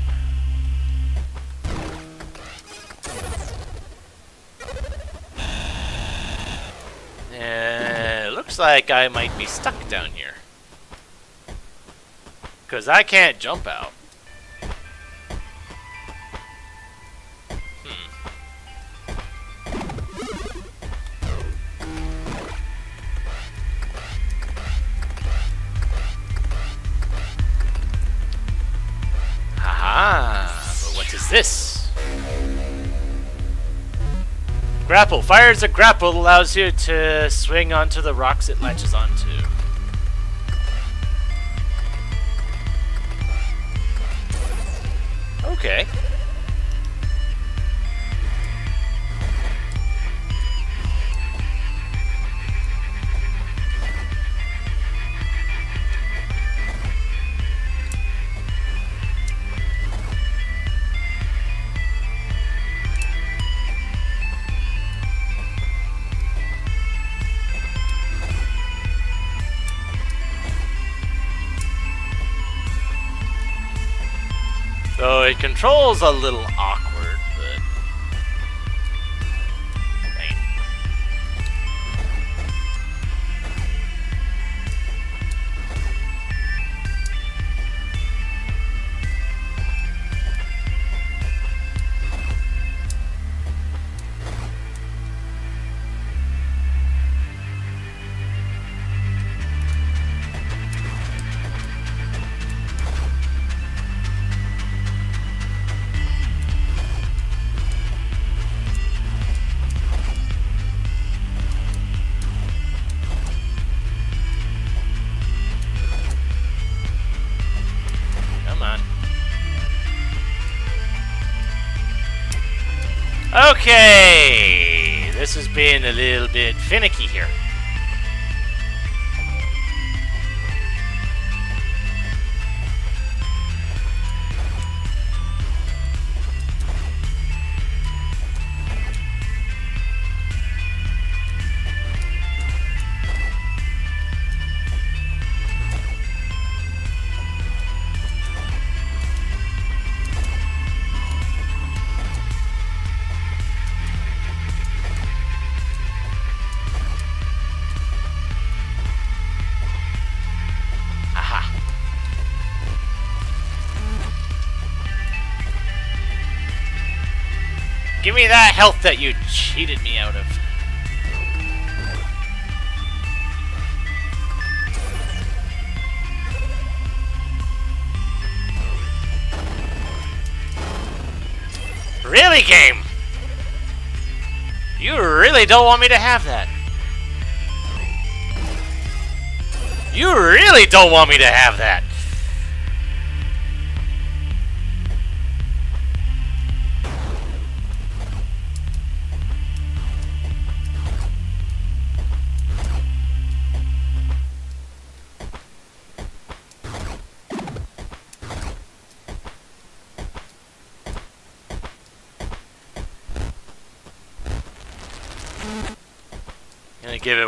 Uh, looks like I might be stuck down here. Because I can't jump out. What is this? Grapple. Fires a grapple allows you to swing onto the rocks it latches onto. Okay. Controls a little Being a little bit Give me that health that you cheated me out of. Really, game? You really don't want me to have that. You really don't want me to have that.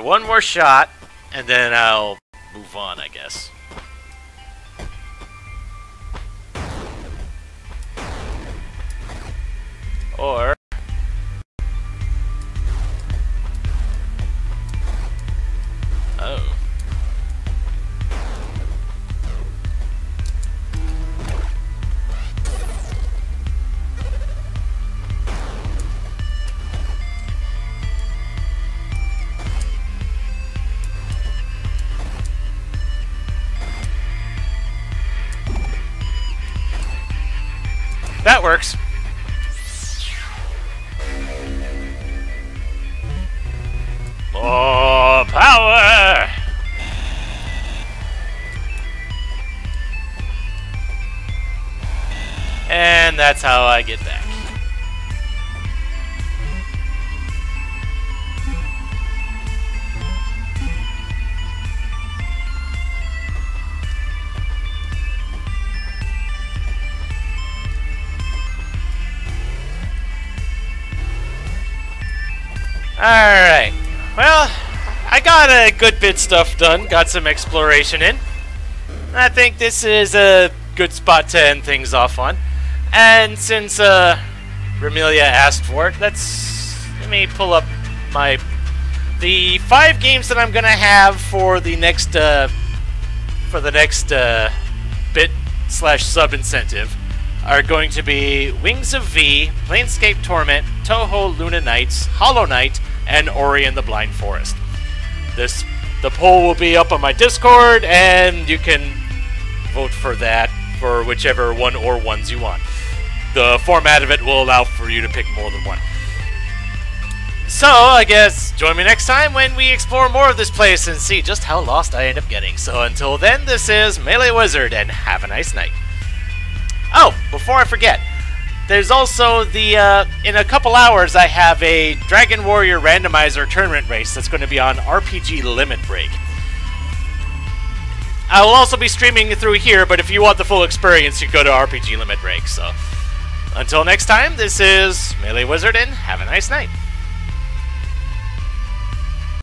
One more shot, and then I'll got a good bit stuff done. Got some exploration in. I think this is a good spot to end things off on. And since uh, Remelia asked for it, let's let me pull up my the five games that I'm gonna have for the next uh, for the next uh, bit slash sub incentive are going to be Wings of V, Planescape Torment, Touhou Luna Nights, Hollow Knight, and Ori and the Blind Forest. This the poll will be up on my Discord, and you can vote for that for whichever one or ones you want. The format of it will allow for you to pick more than one. So, I guess join me next time when we explore more of this place and see just how lost I end up getting. So until then, this is Melee Wizard, and have a nice night. Oh, before I forget, there's also the, uh, in a couple hours, I have a Dragon Warrior randomizer tournament race that's going to be on RPG Limit Break. I will also be streaming through here, but if you want the full experience, you go to RPG Limit Break, so... Until next time, this is Melee Wizard, and have a nice night.